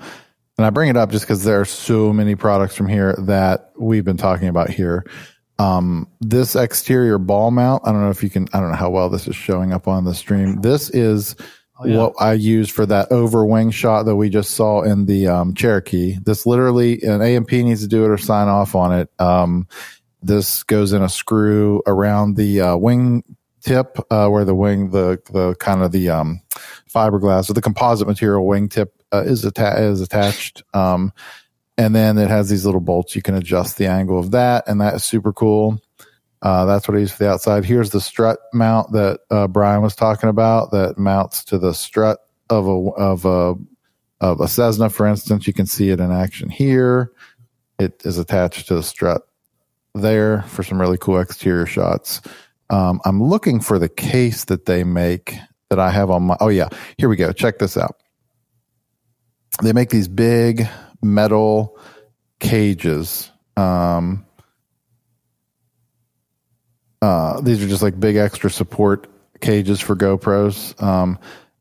and I bring it up just because there are so many products from here that we've been talking about here. Um, this exterior ball mount, I don't know if you can, I don't know how well this is showing up on the stream. This is oh, yeah. what I use for that over wing shot that we just saw in the um, Cherokee. This literally, an AMP needs to do it or sign off on it. Um, this goes in a screw around the uh, wing tip uh, where the wing, the the kind of the um, fiberglass or the composite material wing tip uh, is, atta- is attached. Um, and then it has these little bolts. You can adjust the angle of that, and that is super cool. Uh, that's what I use for the outside. Here's the strut mount that uh, Brian was talking about that mounts to the strut of a of a of a Cessna, for instance. You can see it in action here. It is attached to the strut there for some really cool exterior shots. Um, I'm looking for the case that they make that I have on my. Oh yeah, here we go. Check this out. They make these big metal cages. Um, uh, these are just like big extra support cages for GoPros. Um,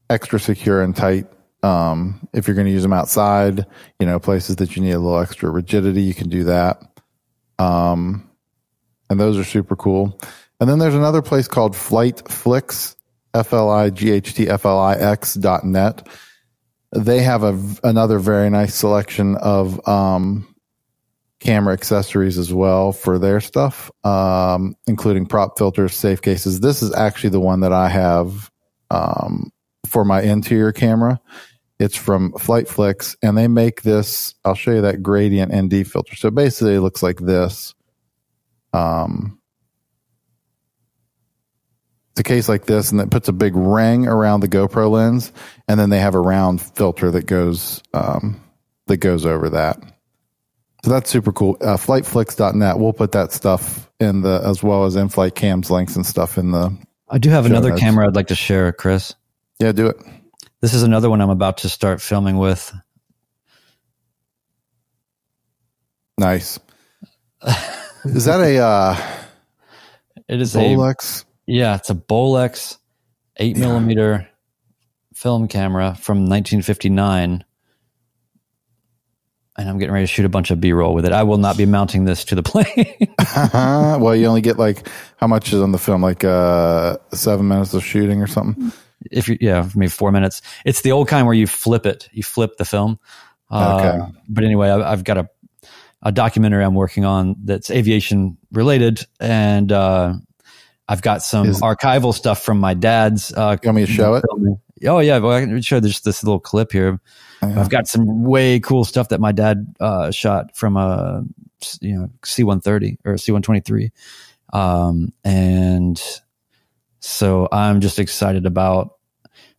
extra secure and tight. Um, if you're going to use them outside, you know, places that you need a little extra rigidity, you can do that. Um, and those are super cool. And then there's another place called Flight Flix, F L I G H T F L I X dot net they have a, another very nice selection of um, camera accessories as well for their stuff, um, including prop filters, safe cases. This is actually the one that I have um, for my interior camera. It's from FlightFlix, and they make this. I'll show you that gradient ND filter. So basically, it looks like this. Um, it's a case like this, and it puts a big ring around the GoPro lens, and then they have a round filter that goes um, that goes over that. So that's super cool. Uh, flightflix.net. We'll put that stuff in the as well as in-flight cams links and stuff in the. I do have another notes. camera I'd like to share, Chris. Yeah, do it. This is another one I'm about to start filming with. Nice. is that a? Uh, it is a Bolex? a yeah, it's a Bolex eight yeah. millimeter film camera from 1959. And I'm getting ready to shoot a bunch of B roll with it. I will not be mounting this to the [laughs] plane. [laughs] well, you only get like how much is on the film? Like uh, seven minutes of shooting or something. If you, yeah, maybe four minutes. It's the old kind where you flip it. You flip the film. Uh, okay. But anyway, I, have got a a documentary I'm working on that's aviation related, and uh, I've got some Is, archival stuff from my dad's. Uh, you want me to show it? Oh yeah, well I can show just this little clip here. Oh, I've got some way cool stuff that my dad uh, shot from a you know C one thirty or C one twenty three, um, and so I'm just excited about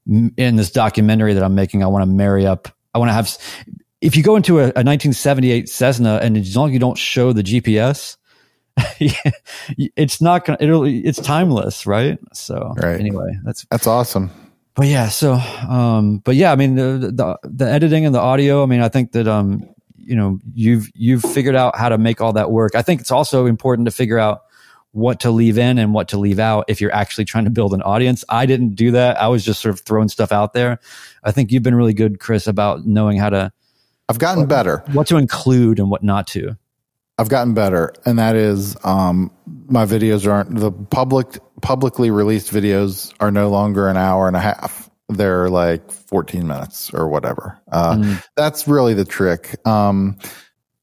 in this documentary that I'm making. I want to marry up. I want to have. If you go into a, a 1978 Cessna and as long as you don't show the GPS, [laughs] it's not gonna it'll it's timeless right so right. anyway that's that's awesome but yeah so um but yeah i mean the, the the editing and the audio i mean i think that um you know you've you've figured out how to make all that work i think it's also important to figure out what to leave in and what to leave out if you're actually trying to build an audience i didn't do that i was just sort of throwing stuff out there i think you've been really good chris about knowing how to i've gotten what, better what to include and what not to I've gotten better, and that is um, my videos aren't the public publicly released videos are no longer an hour and a half. They're like 14 minutes or whatever. Uh, mm. That's really the trick. Um,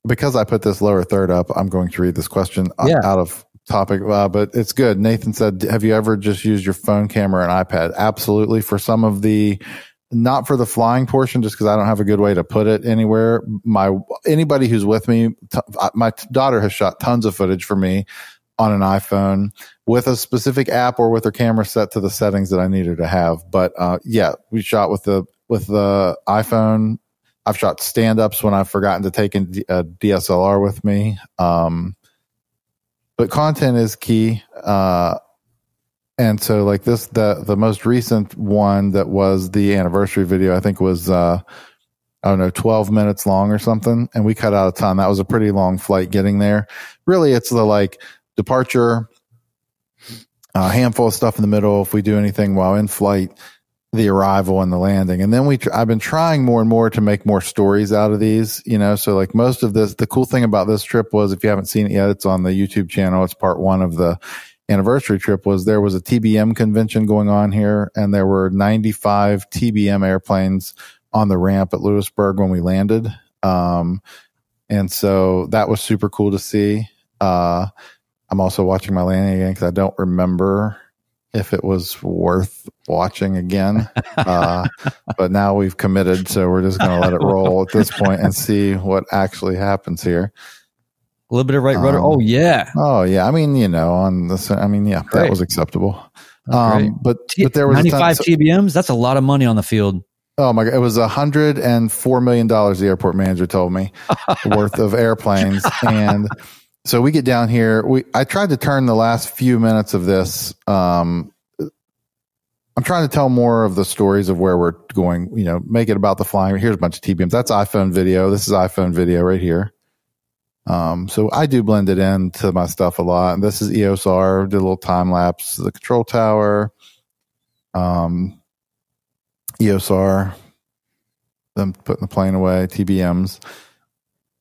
because I put this lower third up, I'm going to read this question yeah. out of topic, uh, but it's good. Nathan said, "Have you ever just used your phone camera and iPad?" Absolutely. For some of the not for the flying portion, just because I don't have a good way to put it anywhere. My anybody who's with me, t- my daughter has shot tons of footage for me on an iPhone with a specific app or with her camera set to the settings that I needed to have. But uh, yeah, we shot with the with the iPhone. I've shot stand ups when I've forgotten to take a DSLR with me. Um, but content is key. Uh, and so like this the the most recent one that was the anniversary video i think was uh i don't know 12 minutes long or something and we cut out a ton that was a pretty long flight getting there really it's the like departure a handful of stuff in the middle if we do anything while in flight the arrival and the landing. And then we, I've been trying more and more to make more stories out of these, you know, so like most of this, the cool thing about this trip was if you haven't seen it yet, it's on the YouTube channel. It's part one of the anniversary trip was there was a TBM convention going on here and there were 95 TBM airplanes on the ramp at Lewisburg when we landed. Um, and so that was super cool to see. Uh, I'm also watching my landing again because I don't remember if it was worth watching again. [laughs] Uh, but now we've committed, so we're just going to let it roll at this point and see what actually happens here. A little bit of right rudder. Um, oh yeah. Oh yeah. I mean, you know, on this. I mean, yeah, great. that was acceptable. Um, but but there was 95 TBMs. That's a lot of money on the field. Oh my god! It was a hundred and four million dollars. The airport manager told me [laughs] worth of airplanes, and so we get down here. We I tried to turn the last few minutes of this. Um, I'm trying to tell more of the stories of where we're going. You know, make it about the flying. Here's a bunch of TBMs. That's iPhone video. This is iPhone video right here. Um, so I do blend it into my stuff a lot. And this is EOS R. Did a little time lapse. The control tower. Um, EOS R. Them putting the plane away. TBMs.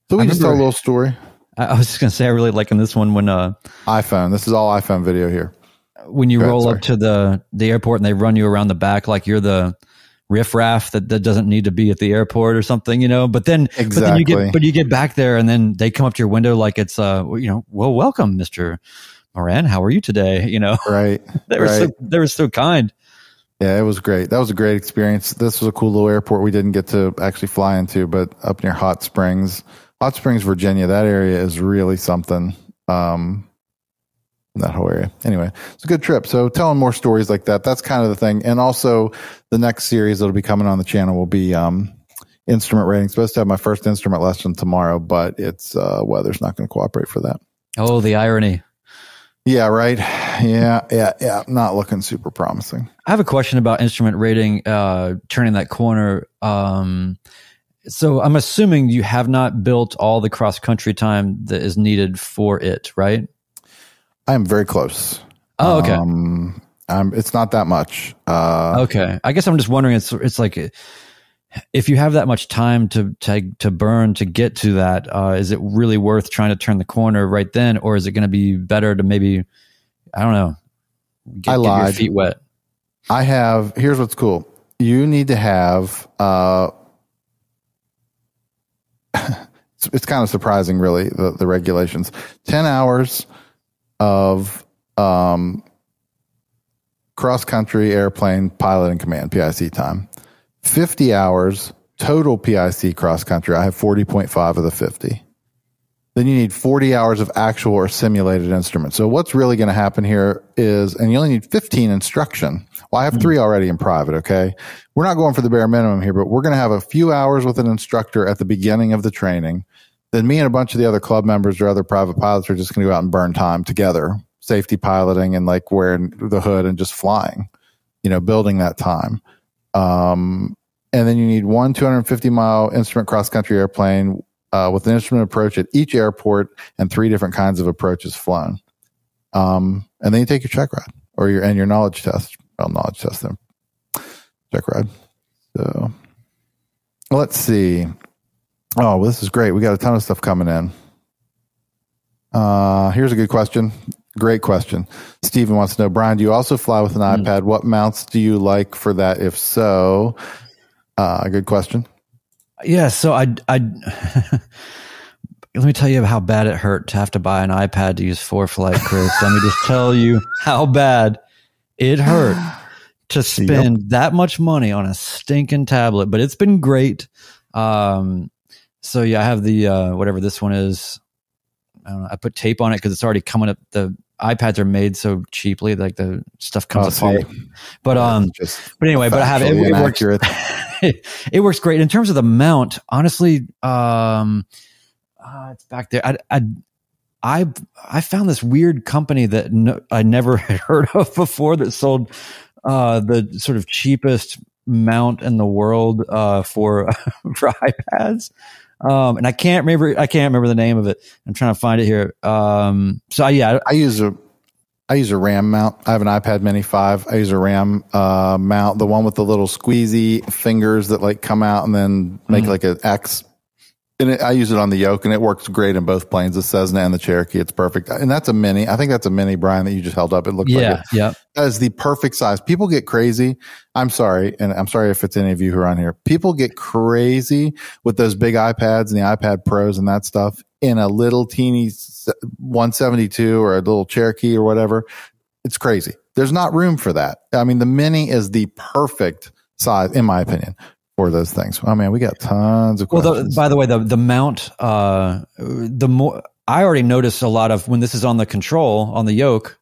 So we just tell a little story. I was just gonna say I really like in this one when uh iPhone. This is all iPhone video here. When you Go roll ahead, up to the the airport and they run you around the back like you're the riffraff that, that doesn't need to be at the airport or something, you know. But then, exactly. but then you get but you get back there and then they come up to your window like it's uh you know well welcome Mister Moran how are you today [laughs] you know right [laughs] they were right. so they were so kind. Yeah, it was great. That was a great experience. This was a cool little airport we didn't get to actually fly into, but up near Hot Springs Hot Springs, Virginia, that area is really something. Um, that whole area. Anyway, it's a good trip. So telling more stories like that, that's kind of the thing. And also the next series that'll be coming on the channel will be, um, instrument rating. Supposed to have my first instrument lesson tomorrow, but it's, uh, weather's not going to cooperate for that. Oh, the irony. Yeah, right. Yeah, yeah, yeah. Not looking super promising. I have a question about instrument rating, uh, turning that corner. Um, so I'm assuming you have not built all the cross country time that is needed for it, right? I am very close. Oh, okay. Um, it's not that much. Uh, okay. I guess I'm just wondering. It's it's like if you have that much time to to, to burn to get to that, uh, is it really worth trying to turn the corner right then, or is it going to be better to maybe I don't know get, I lied. Get your feet wet? I have. Here's what's cool. You need to have uh, it's, it's kind of surprising, really, the, the regulations. 10 hours of um, cross country airplane pilot and command, PIC time. 50 hours total PIC cross country. I have 40.5 of the 50 then you need 40 hours of actual or simulated instruments. So what's really going to happen here is, and you only need 15 instruction. Well, I have three already in private. Okay. We're not going for the bare minimum here, but we're going to have a few hours with an instructor at the beginning of the training. Then me and a bunch of the other club members or other private pilots are just going to go out and burn time together, safety piloting and like wearing the hood and just flying, you know, building that time. Um, and then you need one 250 mile instrument cross country airplane uh, with an instrument approach at each airport and three different kinds of approaches flown. Um, and then you take your check ride or your and your knowledge test. Well, knowledge test then check ride. So let's see. Oh, well, this is great. We got a ton of stuff coming in. Uh, here's a good question. Great question. Stephen wants to know, Brian, do you also fly with an mm. iPad? What mounts do you like for that? If so, uh, a good question. Yeah, so I I [laughs] let me tell you how bad it hurt to have to buy an iPad to use for flight, Chris. let me just tell you [laughs] how bad it hurt [sighs] to spend yep. that much money on a stinking tablet. But it's been great. Um, so yeah, I have the uh, whatever this one is. I don't know. I put tape on it because it's already coming up. The iPads are made so cheaply, like the stuff comes oh, apart. But um, but anyway, but I have it, it works. [laughs] it works great in terms of the mount. Honestly, um, uh, it's back there. I, I I I found this weird company that no, I never had [laughs] heard of before that sold uh, the sort of cheapest mount in the world uh, for [laughs] for iPads. Um, and I can't remember I can't remember the name of it. I'm trying to find it here. Um, so yeah, I use a I use a RAM mount. I have an iPad Mini 5. I use a RAM uh, mount, the one with the little squeezy fingers that like come out and then make like an X. And it, I use it on the yoke and it works great in both planes, the Cessna and the Cherokee. It's perfect. And that's a mini. I think that's a mini, Brian, that you just held up. It looks Yeah, like it. yeah. That is the perfect size. People get crazy. I'm sorry. And I'm sorry if it's any of you who are on here. People get crazy with those big iPads and the iPad Pros and that stuff in a little teeny 172 or a little Cherokee or whatever. It's crazy. There's not room for that. I mean, the mini is the perfect size, in my opinion, for those things. Oh man, we got tons of Well, questions. the, by the way, the the mount, uh, the more I already noticed a lot of when this is on the control on the yoke,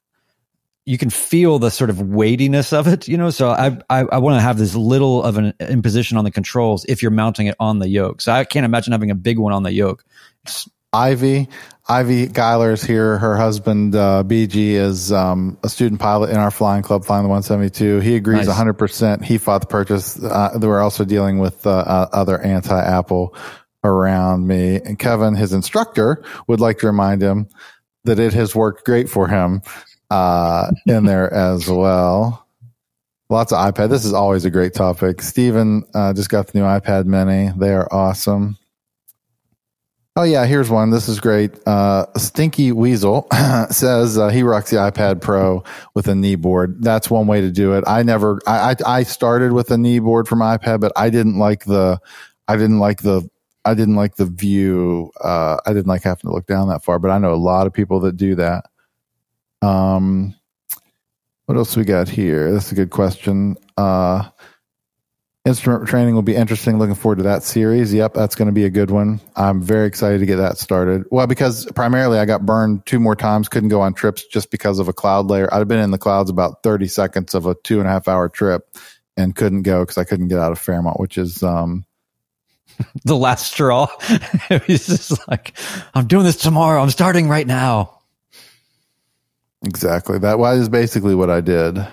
you can feel the sort of weightiness of it. You know, so I I, I want to have this little of an imposition on the controls if you're mounting it on the yoke. So I can't imagine having a big one on the yoke. It's- Ivy, Ivy Geiler is here. Her husband, uh, BG, is um, a student pilot in our flying club, flying the 172. He agrees Nice. 100%. He fought the purchase. Uh, we're also dealing with uh, uh, other anti Apple around me. And Kevin, his instructor, would like to remind him that it has worked great for him uh, in there [laughs] as well. Lots of iPad. This is always a great topic. Steven uh, just got the new iPad mini. They are awesome. Oh yeah, here's one. This is great. Uh, Stinky Weasel [clears throat] says uh, he rocks the iPad Pro with a knee board. That's one way to do it. I never. I I, I started with a knee board my iPad, but I didn't like the. I didn't like the. I didn't like the view. Uh, I didn't like having to look down that far. But I know a lot of people that do that. Um, what else we got here? That's a good question. Uh, Instrument training will be interesting. Looking forward to that series. Yep, that's going to be a good one. I'm very excited to get that started. Well, because primarily I got burned two more times, couldn't go on trips just because of a cloud layer. I'd have been in the clouds about 30 seconds of a two and a half hour trip and couldn't go because I couldn't get out of Fairmont, which is, um, [laughs] the last straw. [laughs] He's just like, I'm doing this tomorrow. I'm starting right now. exactly that. Is basically what I did.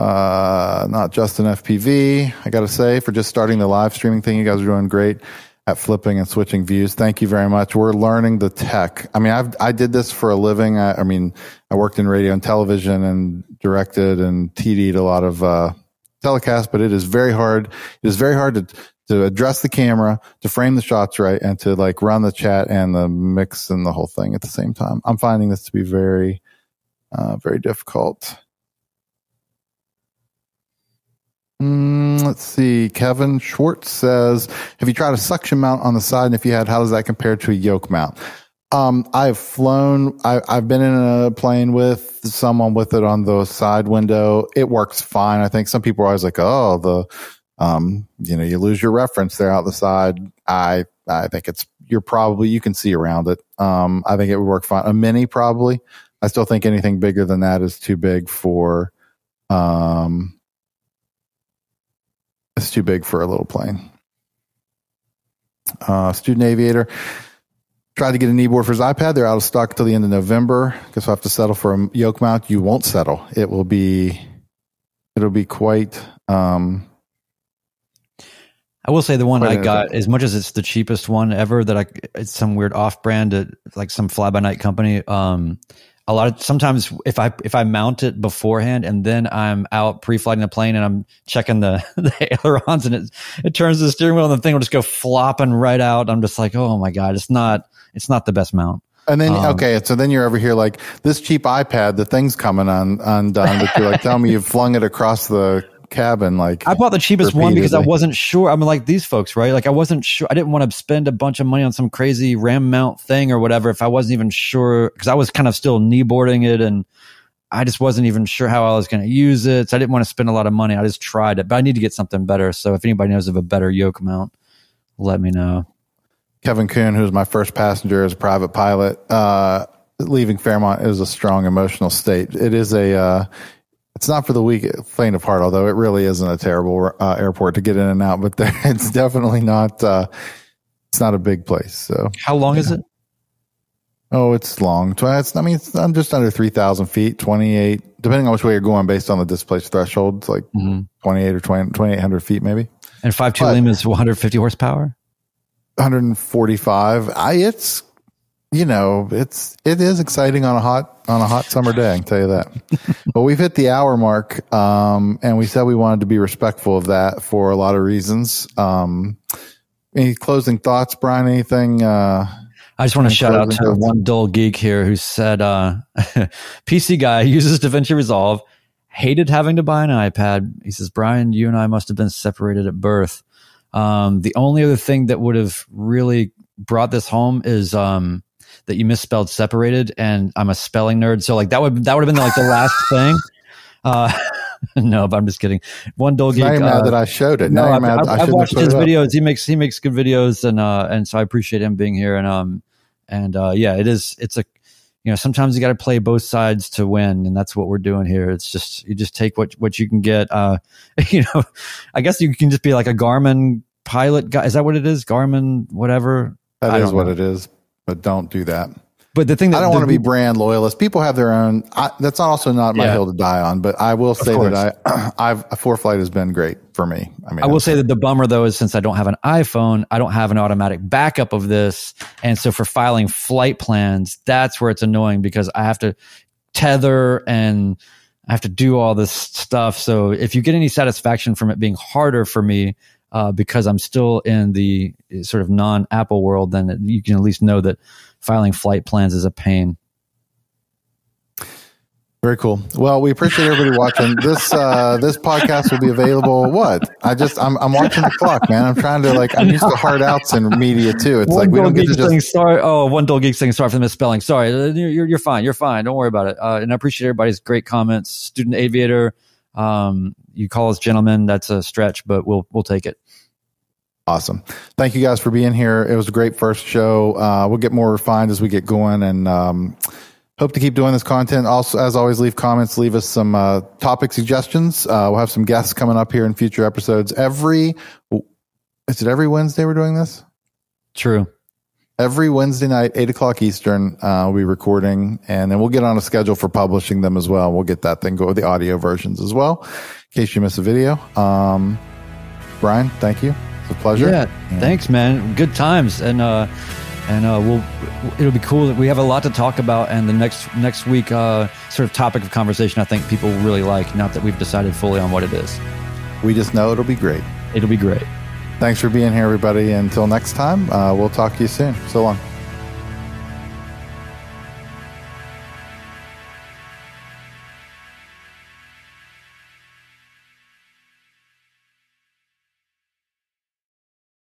Uh, not just an FPV, I got to say, for just starting the live streaming thing. You guys are doing great at flipping and switching views. Thank you very much. We're learning the tech. I mean, I've, I did this for a living. I, I mean, I worked in radio and television and directed and TD'd a lot of, uh, telecasts, but it is very hard. It is very hard to, to address the camera, to frame the shots right, and to like run the chat and the mix and the whole thing at the same time. I'm finding this to be very, uh, very difficult. Mm, let's see. Kevin Schwartz says, "Have you tried a suction mount on the side? And if you had, how does that compare to a yoke mount?" Um, I've flown. I, I've been in a plane with someone with it on the side window. It works fine. I think some people are always like, "Oh, the, um, you know, you lose your reference there out the side." I, I think it's you're probably you can see around it. Um, I think it would work fine. A mini probably. I still think anything bigger than that is too big for, um, it's too big for a little plane. Uh, student aviator tried to get a kneeboard for his iPad. They're out of stock until the end of November. Guess we'll have to settle for a yoke mount. You won't settle. It will be, it'll be quite, um, I will say the one I got, as much as it's the cheapest one ever, that I it's some weird off brand, like some fly by night company. Um, a lot of sometimes if I if I mount it beforehand and then I'm out pre-flighting the plane and I'm checking the [laughs] the ailerons and it it turns the steering wheel and the thing will just go flopping right out. I'm just like, oh my god, it's not it's not the best mount. and then, Um, okay. So then you're over here like this cheap iPad, the thing's coming on, undone, but you're like, tell me you've flung it across the cabin. Like, I bought the cheapest one because I wasn't sure. I'm like these folks, right? Like I wasn't sure. I didn't want to spend a bunch of money on some crazy RAM mount thing or whatever if I wasn't even sure because I was kind of still kneeboarding it and I just wasn't even sure how I was going to use it. So I didn't want to spend a lot of money. I just tried it, but I need to get something better. So if anybody knows of a better yoke mount, let me know. Kevin Kuhn, who was my first passenger as a private pilot, uh, leaving Fairmont is a strong emotional state. It is a, uh, it's not for the weak, faint of heart, although it really isn't a terrible uh, airport to get in and out, but [laughs] there, it's definitely not, uh, it's not a big place. So, How long is it? oh, it's long. It's, I mean, it's un- just under 3,000 feet, 28, depending on which way you're going based on the displaced threshold. It's like Mhm. 28 or 20, 2,800 feet, maybe. And five two Lima is 150 horsepower. 145. I, it's, you know, it's it is exciting on a hot on a hot summer day. I can tell you that. [laughs] but we've hit the hour mark, um, and we said we wanted to be respectful of that for a lot of reasons. Um, any closing thoughts, Brian? Anything? Uh, I just want to shout out to thoughts? one dull geek here who said, uh, [laughs] "PC guy uses DaVinci Resolve." Hated having to buy an iPad. He says, Brian, you and I must have been separated at birth. Um, the only other thing that would have really brought this home is um, that you misspelled separated and I'm a spelling nerd. So like that would that would have been like the last [laughs] thing. Uh, [laughs] no, but I'm just kidding. One you're mad uh, that I showed it. No, I've, I've, I've watched his videos. He makes he makes good videos, and uh, and so I appreciate him being here. And um, and uh, yeah, it is. It's a, you know, sometimes you got to play both sides to win, and that's what we're doing here. It's just you just take what what you can get. Uh, [laughs] you know, I guess you can just be like a Garmin pilot guy. Is that what it is? Garmin, whatever. That is what know. it is but don't do that. But the thing that I don't want to be brand loyalist. People have their own. I, that's also not my yeah. hill to die on. But I will say that I, [clears throat] I've a ForeFlight has been great for me. I mean, I will say that the bummer though is since I don't have an iPhone, I don't have an automatic backup of this, and so for filing flight plans, that's where it's annoying because I have to tether and I have to do all this stuff. So if you get any satisfaction from it being harder for me, uh, because I'm still in the sort of non Apple world, then you can at least know that filing flight plans is a pain. Very cool. Well, we appreciate everybody watching. [laughs] This uh, this podcast will be available. What? I just I'm I'm watching the clock, man. I'm trying to like I'm used to hard outs in media too. It's one like we don't get to just saying, sorry. Oh, one dull geek thing. sorry for the misspelling. Sorry, uh, you're you're fine. You're fine. Don't worry about it. Uh, and I appreciate everybody's great comments. Student aviator, um, you call us gentlemen. That's a stretch, but we'll we'll take it. Awesome. Thank you guys for being here. It was a great first show. Uh, we'll get more refined as we get going and um, hope to keep doing this content. Also, as always, leave comments, leave us some uh, topic suggestions. Uh, we'll have some guests coming up here in future episodes. Every, is it every Wednesday we're doing this? True. Every Wednesday night, 8 o'clock Eastern, uh, we'll be recording and then we'll get on a schedule for publishing them as well. We'll get that thing go with the audio versions as well in case you miss a video. Um, Brian, thank you. It's a pleasure. Yeah, yeah. thanks, man. Good times, and uh, and uh, we'll it'll be cool. That we have a lot to talk about, and the next next week uh, sort of topic of conversation. I think people really like. Not that we've decided fully on what it is. We just know it'll be great. It'll be great. Thanks for being here, everybody. Until next time, uh, we'll talk to you soon. So long.